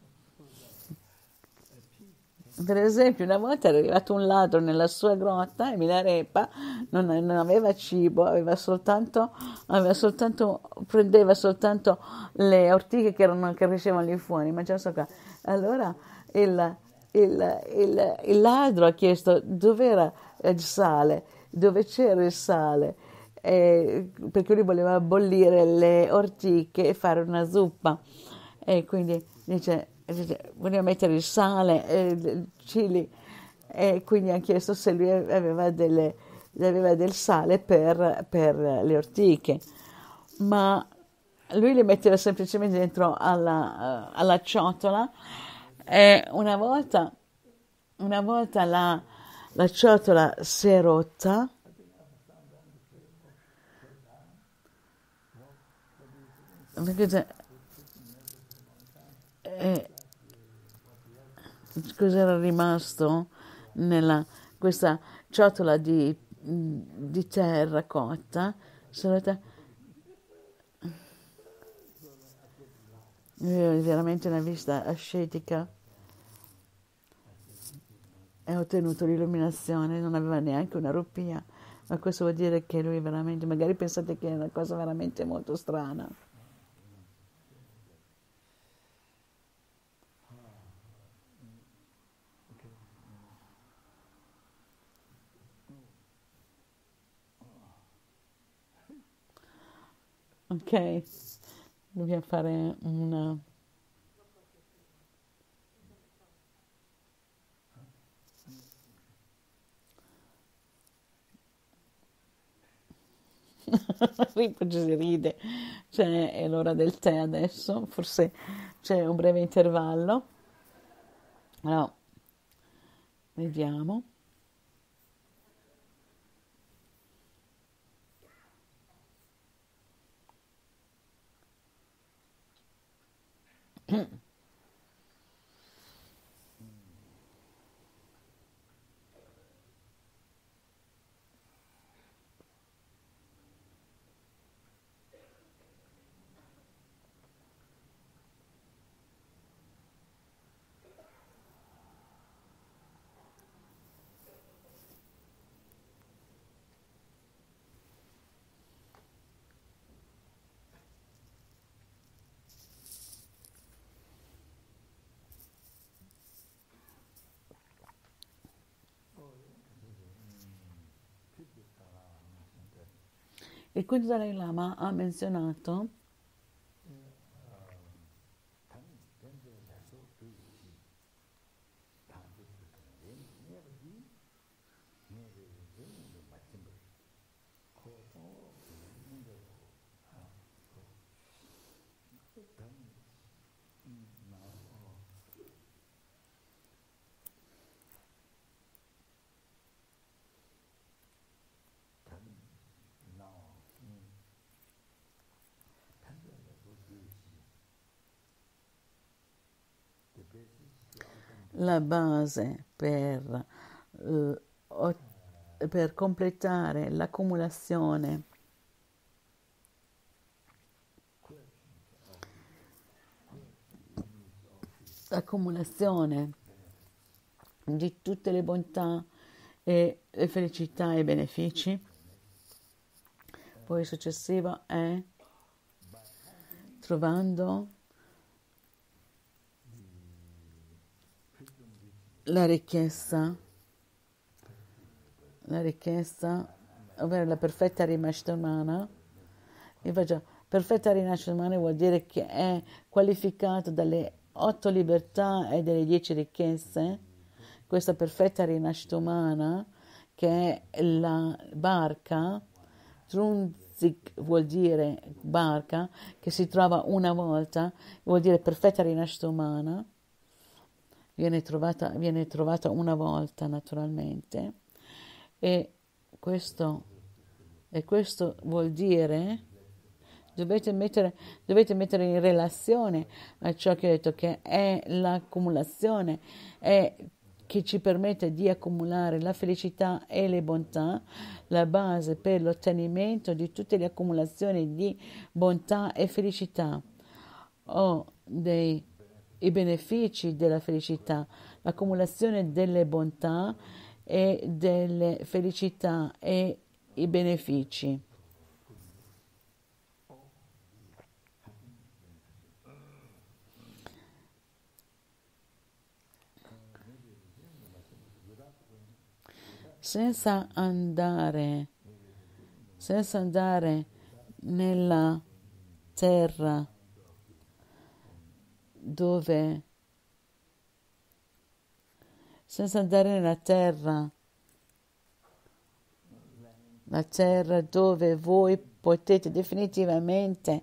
per esempio, una volta era arrivato un ladro nella sua grotta e Milarepa non, non aveva cibo, aveva soltanto, aveva soltanto, prendeva soltanto le ortiche che, erano, che crescevano lì fuori, mangiava solo qua. Allora il, il, il, il ladro ha chiesto dove era il sale, dove c'era il sale, eh, perché lui voleva bollire le ortiche e fare una zuppa. E quindi dice voleva mettere il sale, eh, il chili. E quindi ha chiesto se lui aveva, delle, aveva del sale per, per, le ortiche, ma lui le metteva semplicemente dentro alla, alla ciotola. E una volta, una volta la, la ciotola si è rotta. E, cos'era rimasto nella questa ciotola di, di terra cotta, veramente una vista ascetica. E ha ottenuto l'illuminazione, non aveva neanche una rupia, ma questo vuol dire che lui veramente, magari pensate che è una cosa veramente molto strana. Ok, dobbiamo fare una... Rinpoche si ride, cioè, è l'ora del tè adesso, forse c'è un breve intervallo. Allora, vediamo. Hmm. Il quinto Dalai Lama ha menzionato la base per, eh, per completare l'accumulazione l'accumulazione di tutte le bontà e le felicità e benefici. Poi successivo è trovando la richiesta, la richiesta, ovvero la perfetta rinascita umana, invece perfetta rinascita umana vuol dire che è qualificato dalle otto libertà e dalle dieci ricchezze, questa perfetta rinascita umana che è la barca Trunzik vuol dire barca che si trova una volta, vuol dire perfetta rinascita umana, viene trovata, viene trovata una volta naturalmente. E questo, e questo vuol dire dovete mettere, dovete mettere in relazione a ciò che ho detto che è l'accumulazione, è che ci permette di accumulare la felicità e le bontà, la base per l'ottenimento di tutte le accumulazioni di bontà e felicità. O dei i benefici della felicità, l'accumulazione delle bontà e delle felicità e i benefici. senza andare, senza andare nella terra dove, senza andare nella terra, la terra dove voi potete definitivamente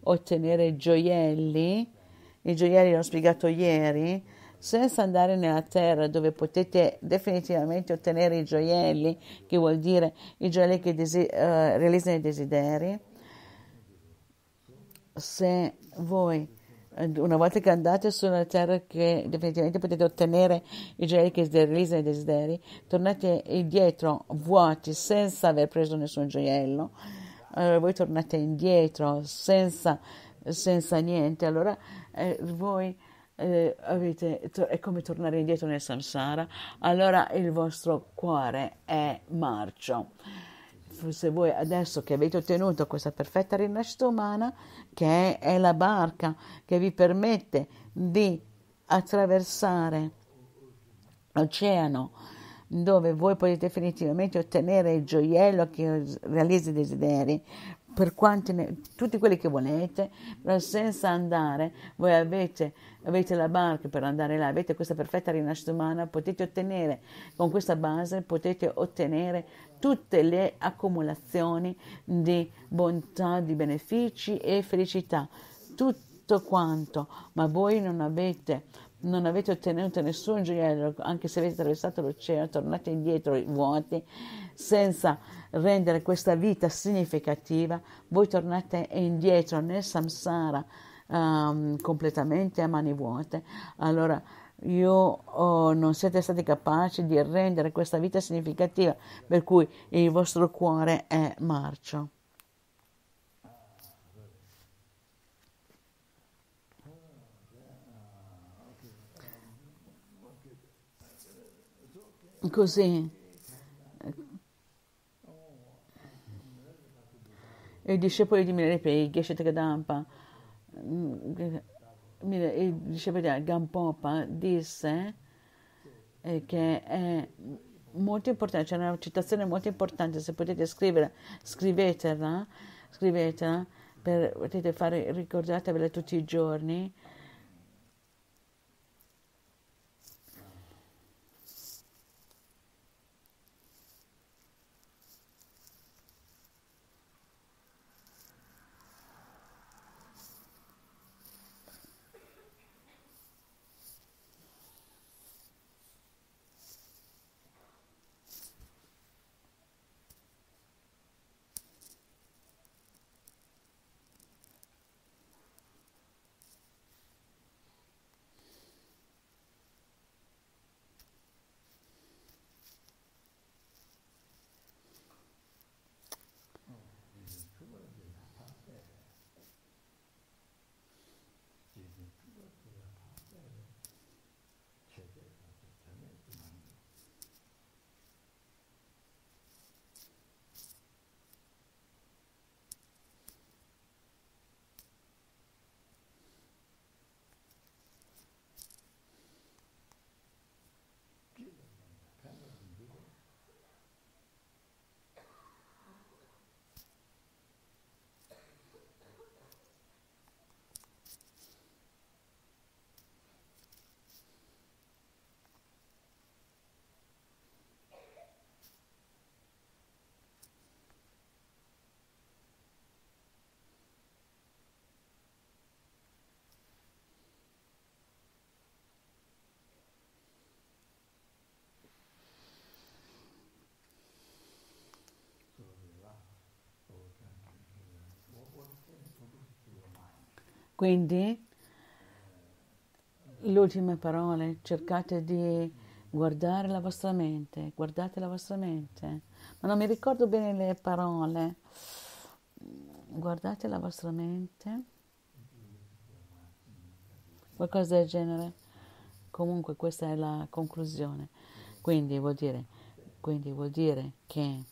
ottenere gioielli, i gioielli l'ho spiegato ieri, senza andare nella terra dove potete definitivamente ottenere i gioielli, che vuol dire i gioielli che desi- uh, realizzano i desideri, se voi una volta che andate sulla terra che definitivamente potete ottenere i gioielli che realizzano i desideri, tornate indietro vuoti senza aver preso nessun gioiello, allora voi tornate indietro senza, senza niente, allora eh, voi eh, avete, è come tornare indietro nel samsara, allora il vostro cuore è marcio. Se voi adesso che avete ottenuto questa perfetta rinascita umana, che è la barca che vi permette di attraversare l'oceano, dove voi potete definitivamente ottenere il gioiello che realizza i desideri, per quanti ne, tutti quelli che volete, però senza andare, voi avete, avete, la barca per andare là, avete questa perfetta rinascita umana, potete ottenere, con questa base potete ottenere tutte le accumulazioni di bontà, di benefici e felicità, tutto quanto, ma voi non avete non avete ottenuto nessun gioiello, anche se avete attraversato l'oceano, tornate indietro vuoti, senza rendere questa vita significativa, voi tornate indietro nel samsara um, completamente a mani vuote. Allora, io oh, non siete stati capaci di rendere questa vita significativa, per cui il vostro cuore è marcio. Così i discepoli di Milepe, Geshe Gadampa, il di Gampopa disse eh, che è molto importante, c'è una citazione molto importante, se potete scrivere, scrivetela, scrivetela, per, potete fare, ricordatevela tutti i giorni, Quindi, le ultime parole, cercate di guardare la vostra mente, guardate la vostra mente. Ma non mi ricordo bene le parole. Guardate la vostra mente. Qualcosa del genere. Comunque questa è la conclusione. Quindi vuol dire, quindi vuol dire che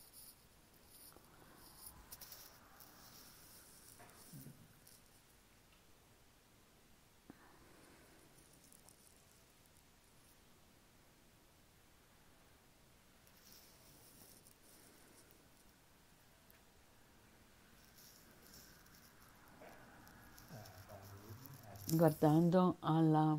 guardando alla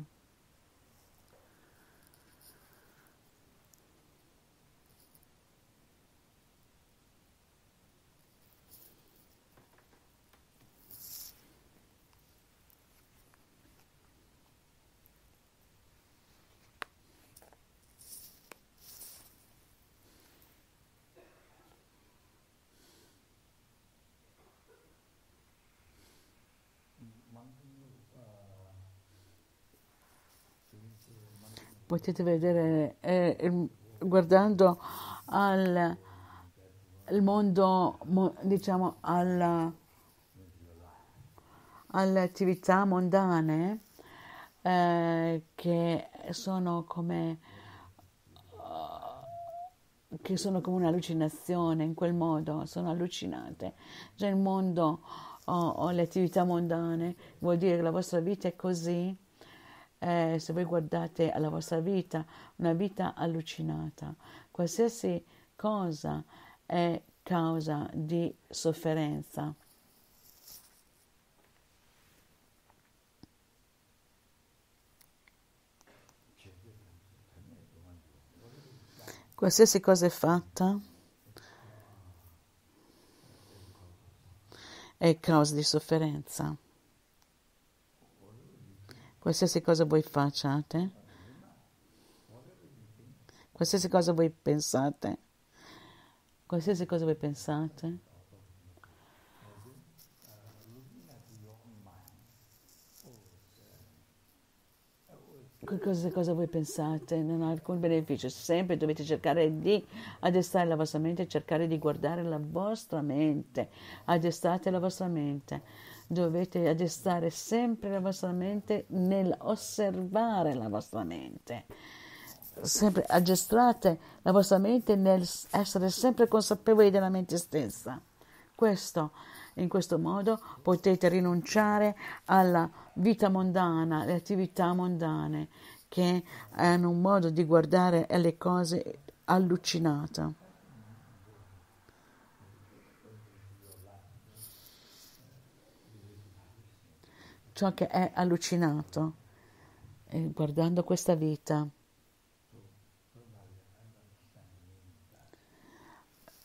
potete vedere eh, guardando al il mondo, mo, diciamo, alla, alle attività mondane eh, che sono come uh, che sono come un'allucinazione in quel modo, sono allucinate. Già il mondo o oh, le attività mondane vuol dire che la vostra vita è così eh, se voi guardate alla vostra vita, una vita allucinata, qualsiasi cosa è causa di sofferenza. Qualsiasi cosa è fatta è causa di sofferenza qualsiasi cosa voi facciate, qualsiasi cosa voi pensate, qualsiasi cosa voi pensate, qualsiasi cosa voi pensate non ha alcun beneficio, sempre dovete cercare di addestrare la vostra mente, cercare di guardare la vostra mente, addestrate la vostra mente dovete addestrare sempre la vostra mente nell'osservare la vostra mente. Sempre addestrate la vostra mente nel essere sempre consapevoli della mente stessa. Questo, in questo modo potete rinunciare alla vita mondana, alle attività mondane, che hanno un modo di guardare alle cose allucinato. Ciò che è allucinato eh, guardando questa vita.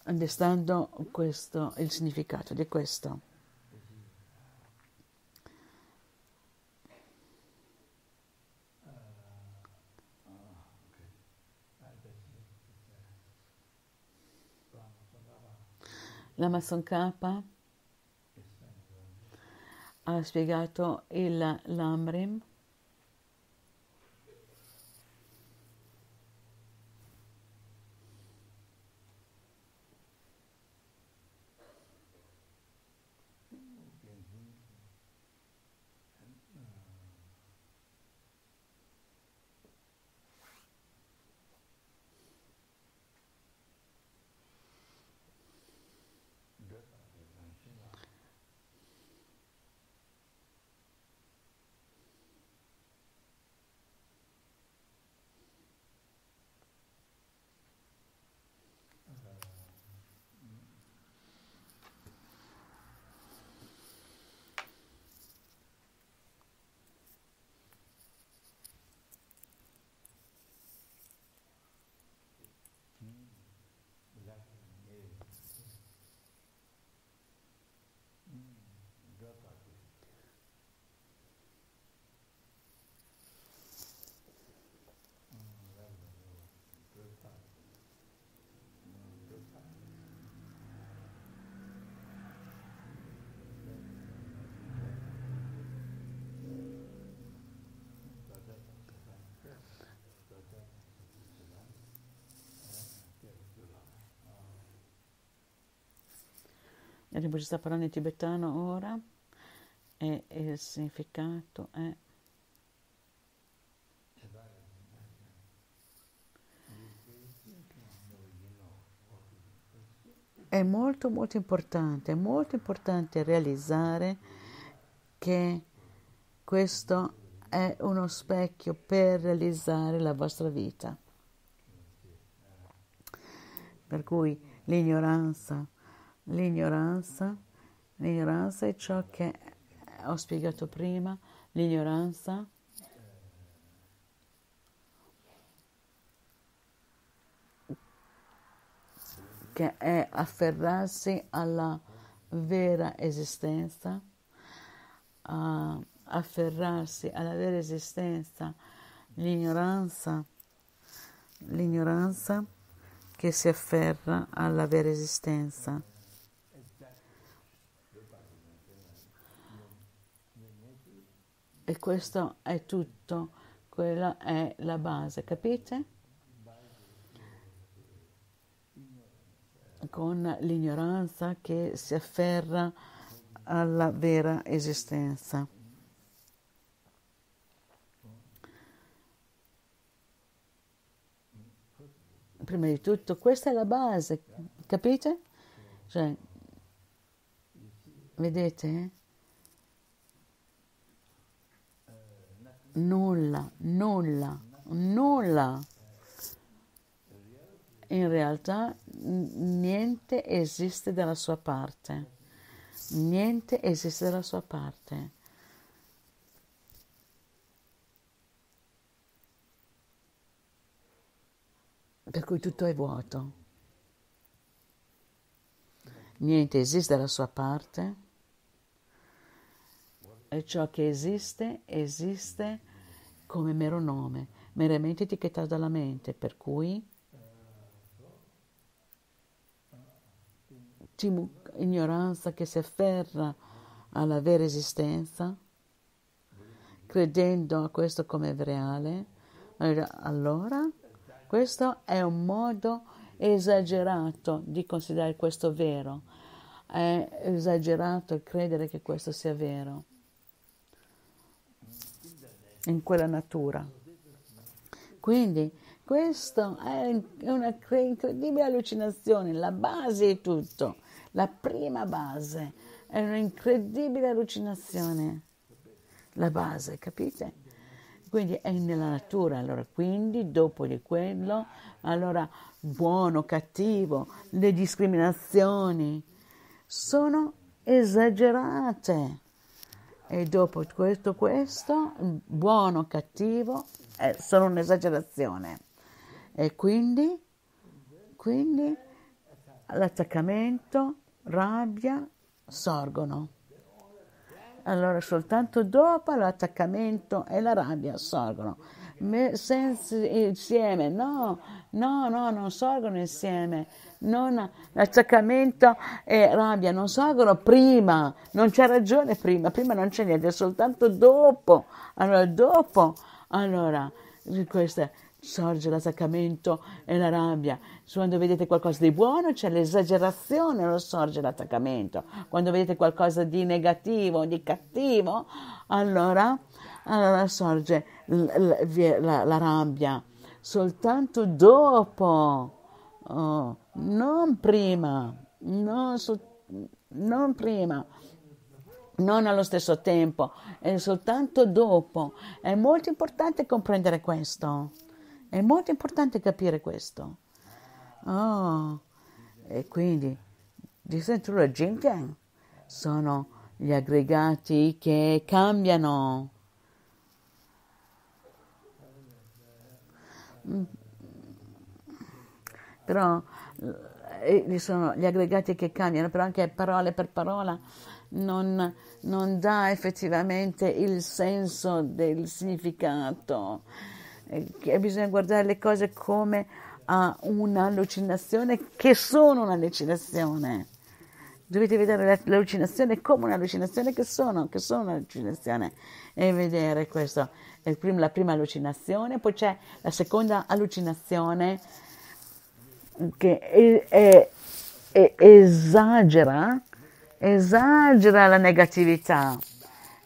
Understando questo, il significato di questo. La Mason Kappa ha spiegato il Lamrim Il Rinpoche sta parlando in tibetano ora e il significato è è molto molto importante, è molto importante realizzare che questo è uno specchio per realizzare la vostra vita. Per cui l'ignoranza, l'ignoranza, l'ignoranza è ciò che ho spiegato prima, l'ignoranza. Che è afferrarsi alla vera esistenza, uh, afferrarsi alla vera esistenza, l'ignoranza, l'ignoranza che si afferra alla vera esistenza. E questo è tutto, quella è la base, capite? con l'ignoranza che si afferra alla vera esistenza. Prima di tutto, questa è la base, capite? Cioè, vedete? Nulla, nulla, nulla in realtà niente esiste dalla sua parte. Niente esiste dalla sua parte. Per cui tutto è vuoto. Niente esiste dalla sua parte e ciò che esiste esiste come mero nome, meramente etichettato dalla mente, per cui ignoranza che si afferra alla vera esistenza, credendo a questo come reale, allora questo è un modo esagerato di considerare questo vero, è esagerato credere che questo sia vero in quella natura. Quindi questo è una incredibile allucinazione, la base di tutto la prima base, è un'incredibile allucinazione. La base, capite? Quindi è nella natura, allora quindi dopo di quello, allora buono, cattivo, le discriminazioni sono esagerate. E dopo questo, questo, buono, cattivo, eh, sono un'esagerazione. E quindi, quindi l'attaccamento, rabbia sorgono. Allora soltanto dopo l'attaccamento e la rabbia sorgono. senza, insieme, no, no, no, non sorgono insieme. Non, l'attaccamento e rabbia non sorgono prima, non c'è ragione prima, prima non c'è niente, soltanto dopo. Allora dopo, allora, questa sorge l'attaccamento e la rabbia. Quando vedete qualcosa di buono c'è l'esagerazione, non sorge l'attaccamento. Quando vedete qualcosa di negativo, di cattivo, allora, allora sorge la, la, la rabbia. Soltanto dopo, oh, non prima, non, so, non prima non allo stesso tempo, è soltanto dopo. È molto importante comprendere questo. È molto importante capire questo. Oh, e quindi di Centura Jinkan sono gli aggregati che cambiano. Mm. Però eh, sono gli aggregati che cambiano, però anche parola per parola non, non dà effettivamente il senso del significato che bisogna guardare le cose come a un'allucinazione che sono un'allucinazione. Dovete vedere l'allucinazione come un'allucinazione che sono, che sono un'allucinazione e vedere questo. È la prima allucinazione, poi c'è la seconda allucinazione che è, è, è, esagera, esagera la negatività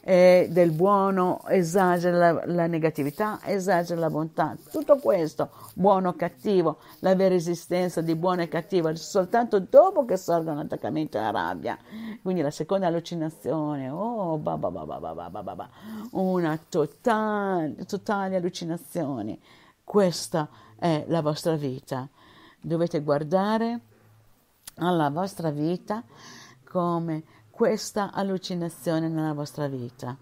del buono, esagera la, la, negatività, esagera la bontà. Tutto questo, buono o cattivo, la vera esistenza di buono e cattivo, soltanto dopo che sorgono l'attaccamento e la rabbia. Quindi la seconda allucinazione, oh, bah, bah, bah, una totale, totale allucinazione. Questa è la vostra vita. Dovete guardare alla vostra vita come questa allucinazione nella vostra vita.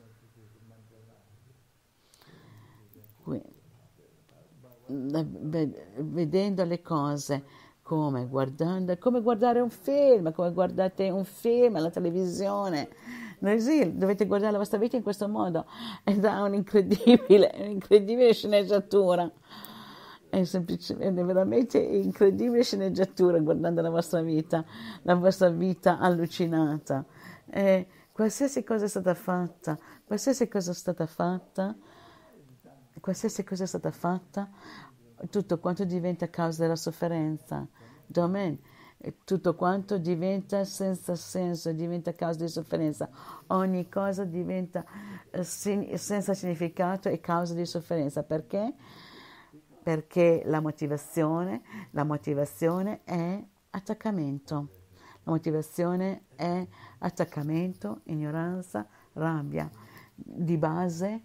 vedendo le cose come guardando, come guardare un film, come guardate un film alla televisione. Sì, dovete guardare la vostra vita in questo modo ed ha un'incredibile, un'incredibile sceneggiatura. È, semplicemente, è veramente incredibile sceneggiatura guardando la vostra vita, la vostra vita allucinata. E qualsiasi cosa è stata fatta, qualsiasi cosa è stata fatta, qualsiasi cosa è stata fatta, tutto quanto diventa causa della sofferenza. Amen. Tutto quanto diventa senza senso, diventa causa di sofferenza. Ogni cosa diventa eh, senza significato e causa di sofferenza. Perché? Perché la motivazione, la motivazione è attaccamento. La motivazione è attaccamento, ignoranza, rabbia di base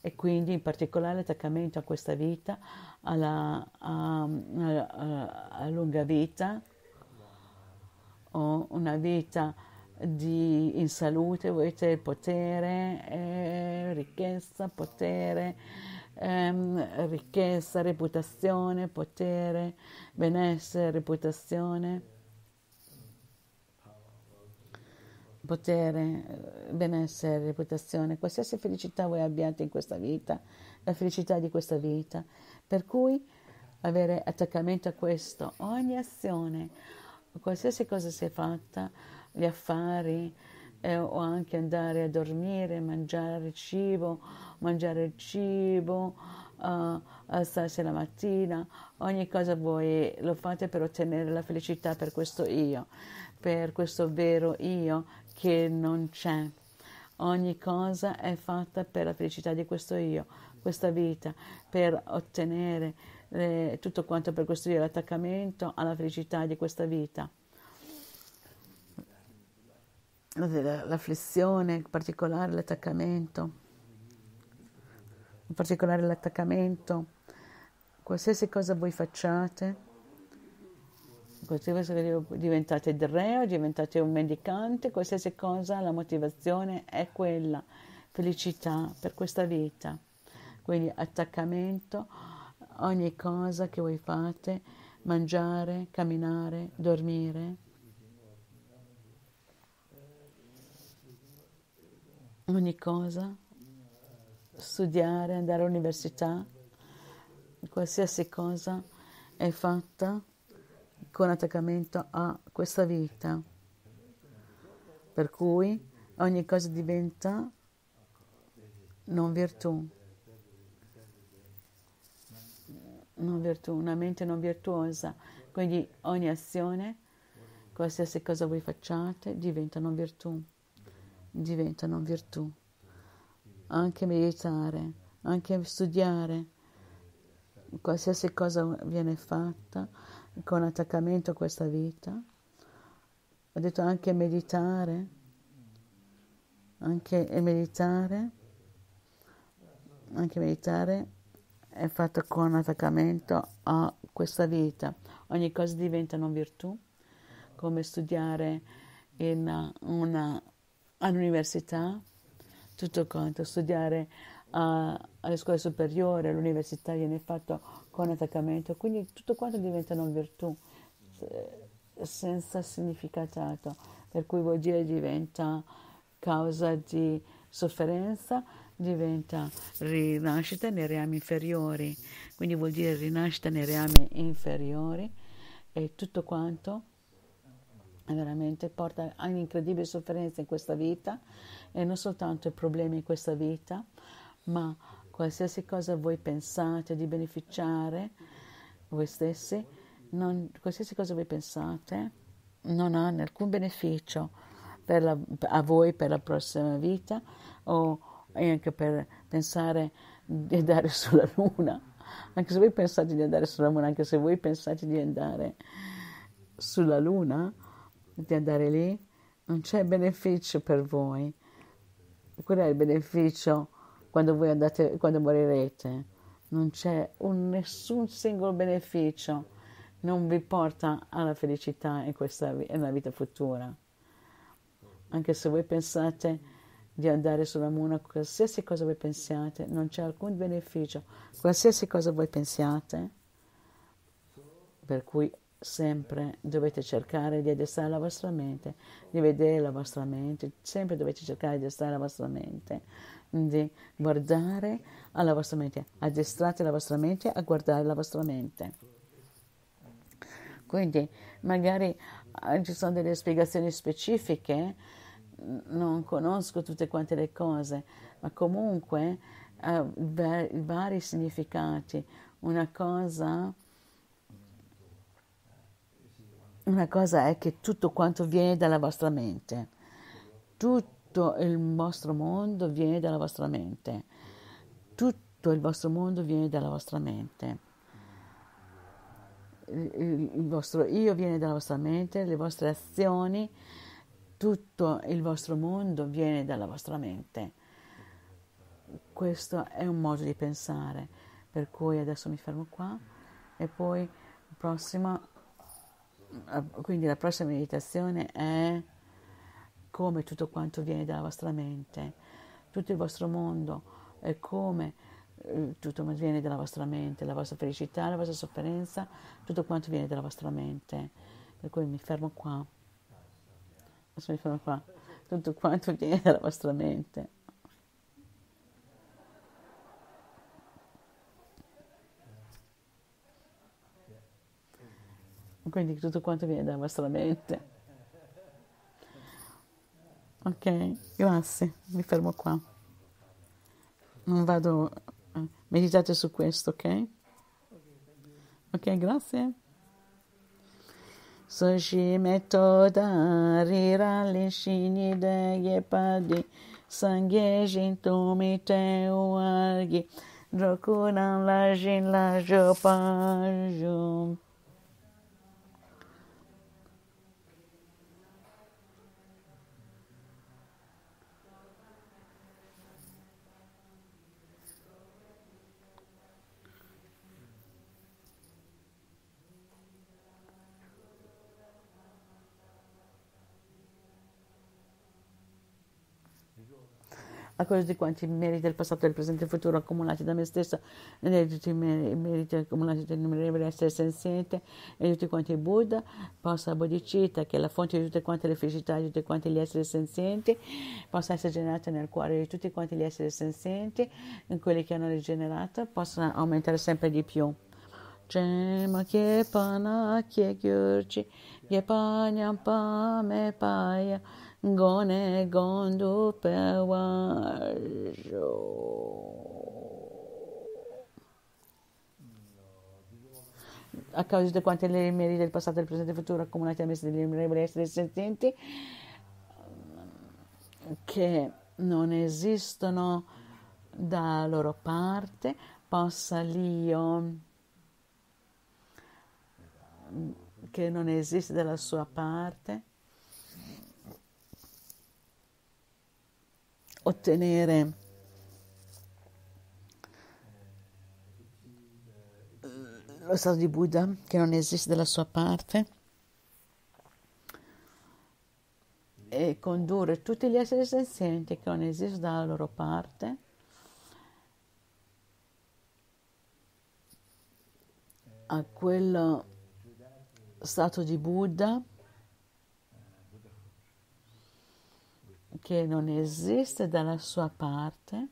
e quindi in particolare attaccamento a questa vita, alla, a, a, a lunga vita o una vita di, in salute, volete potere, eh, ricchezza, potere, ehm, ricchezza, reputazione, potere, benessere, reputazione potere, benessere, reputazione, qualsiasi felicità voi abbiate in questa vita, la felicità di questa vita. Per cui avere attaccamento a questo, ogni azione, qualsiasi cosa sia fatta, gli affari, eh, o anche andare a dormire, mangiare cibo, mangiare il cibo, uh, alzarsi la mattina, ogni cosa voi lo fate per ottenere la felicità per questo io, per questo vero io che non c'è. Ogni cosa è fatta per la felicità di questo io, questa vita, per ottenere eh, tutto quanto per questo io, l'attaccamento alla felicità di questa vita. L'afflizione, in particolare l'attaccamento, in particolare l'attaccamento, qualsiasi cosa voi facciate, qualsiasi cosa diventate re, diventate un mendicante, qualsiasi cosa, la motivazione è quella, felicità per questa vita. Quindi attaccamento, ogni cosa che voi fate, mangiare, camminare, dormire. Ogni cosa, studiare, andare all'università, qualsiasi cosa è fatta con attaccamento a questa vita. Per cui ogni cosa diventa non virtù. Non virtù, una mente non virtuosa. Quindi ogni azione, qualsiasi cosa voi facciate, diventa non virtù. Diventa non virtù. Anche meditare, anche studiare, qualsiasi cosa viene fatta, con attaccamento a questa vita. Ho detto anche meditare, anche meditare, anche meditare è fatto con attaccamento a questa vita. Ogni cosa diventa non virtù, come studiare in una, all'università, tutto quanto, studiare uh, alle scuole superiori, all'università viene fatto con attaccamento, quindi tutto quanto diventa non virtù eh, senza significato, per cui vuol dire diventa causa di sofferenza, diventa rinascita nei reami inferiori, quindi vuol dire rinascita nei reami inferiori e tutto quanto veramente porta a un'incredibile sofferenza in questa vita e non soltanto i problemi in questa vita, ma qualsiasi cosa voi pensate di beneficiare voi stessi, non, qualsiasi cosa voi pensate non ha alcun beneficio la, a voi per la prossima vita o anche per pensare di andare sulla Luna. Anche se voi pensate di andare sulla Luna, anche se voi pensate di andare sulla Luna, di andare lì, non c'è beneficio per voi. Qual è il beneficio quando voi andate, quando morirete? Non c'è un, nessun singolo beneficio, non vi porta alla felicità in questa nella vita futura. Anche se voi pensate di andare sulla Luna, qualsiasi cosa voi pensiate, non c'è alcun beneficio. Qualsiasi cosa voi pensiate, per cui sempre dovete cercare di addestrare la vostra mente, di vedere la vostra mente, sempre dovete cercare di addestrare la vostra mente, di guardare alla vostra mente, addestrate la vostra mente a guardare la vostra mente. Quindi magari ah, ci sono delle spiegazioni specifiche, non conosco tutte quante le cose, ma comunque uh, vari significati. Una cosa una cosa è che tutto quanto viene dalla vostra mente, tutto il vostro mondo viene dalla vostra mente, tutto il vostro mondo viene dalla vostra mente. Il, il vostro io viene dalla vostra mente, le vostre azioni, tutto il vostro mondo viene dalla vostra mente. Questo è un modo di pensare, per cui adesso mi fermo qua e poi prossima quindi la prossima meditazione è come tutto quanto viene dalla vostra mente, tutto il vostro mondo è come eh, tutto viene dalla vostra mente, la vostra felicità, la vostra sofferenza, tutto quanto viene dalla vostra mente. Per cui mi fermo qua. Adesso mi fermo qua. Tutto quanto viene dalla vostra mente. Quindi tutto quanto viene dalla vostra mente. Ok, grazie, mi fermo qua. Non vado, eh, meditate su questo, ok? Ok, grazie. Soshi metoda rira lishini de yepadi sangye jintumi te uargi drokunan la jin la jopajum. A causa di quanti meriti del passato, del presente e del futuro accumulati da me stessa di tutti i meriti accumulati dall'innumerevole essere senziente e di tutti quanti Buddha, possa Bodhicitta, che è la fonte di tutte quante le felicità di tutti quanti gli esseri senzienti, possa essere generata nel cuore di tutti quanti gli esseri senzienti, in quelli che hanno rigenerato, possa aumentare sempre di più. Cema che pana che gyurci, che panyam pa me paia gone gondo. A causa di quante le meriti del passato, del presente e del futuro accumulati a messe degli innumerevoli esseri senzienti che non esistono da loro parte, possa l'io che non esiste dalla sua parte ottenere. Lo stato di Buddha che non esiste dalla sua parte e condurre tutti gli esseri senzienti che non esistono dalla loro parte a quello stato di Buddha che non esiste dalla sua parte,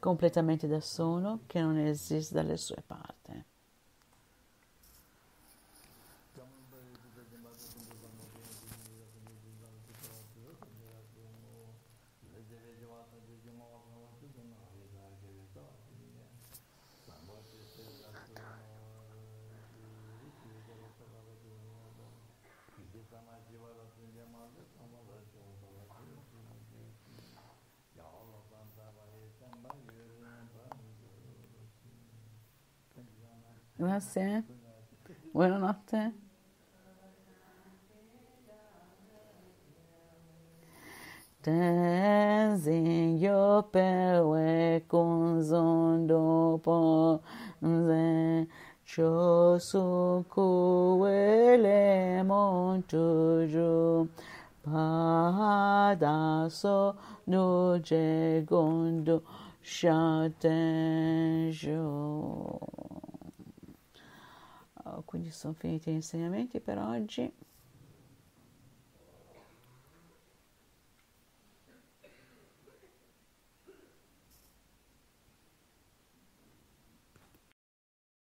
completamente da solo, che non esiste dalle sue parti. buenas noches. Buenas noches. Tenzin yo pewe kunzondo po nzen chosu kuwele montuju pada so no jegondo shatenjo. Quindi sono finiti gli insegnamenti per oggi.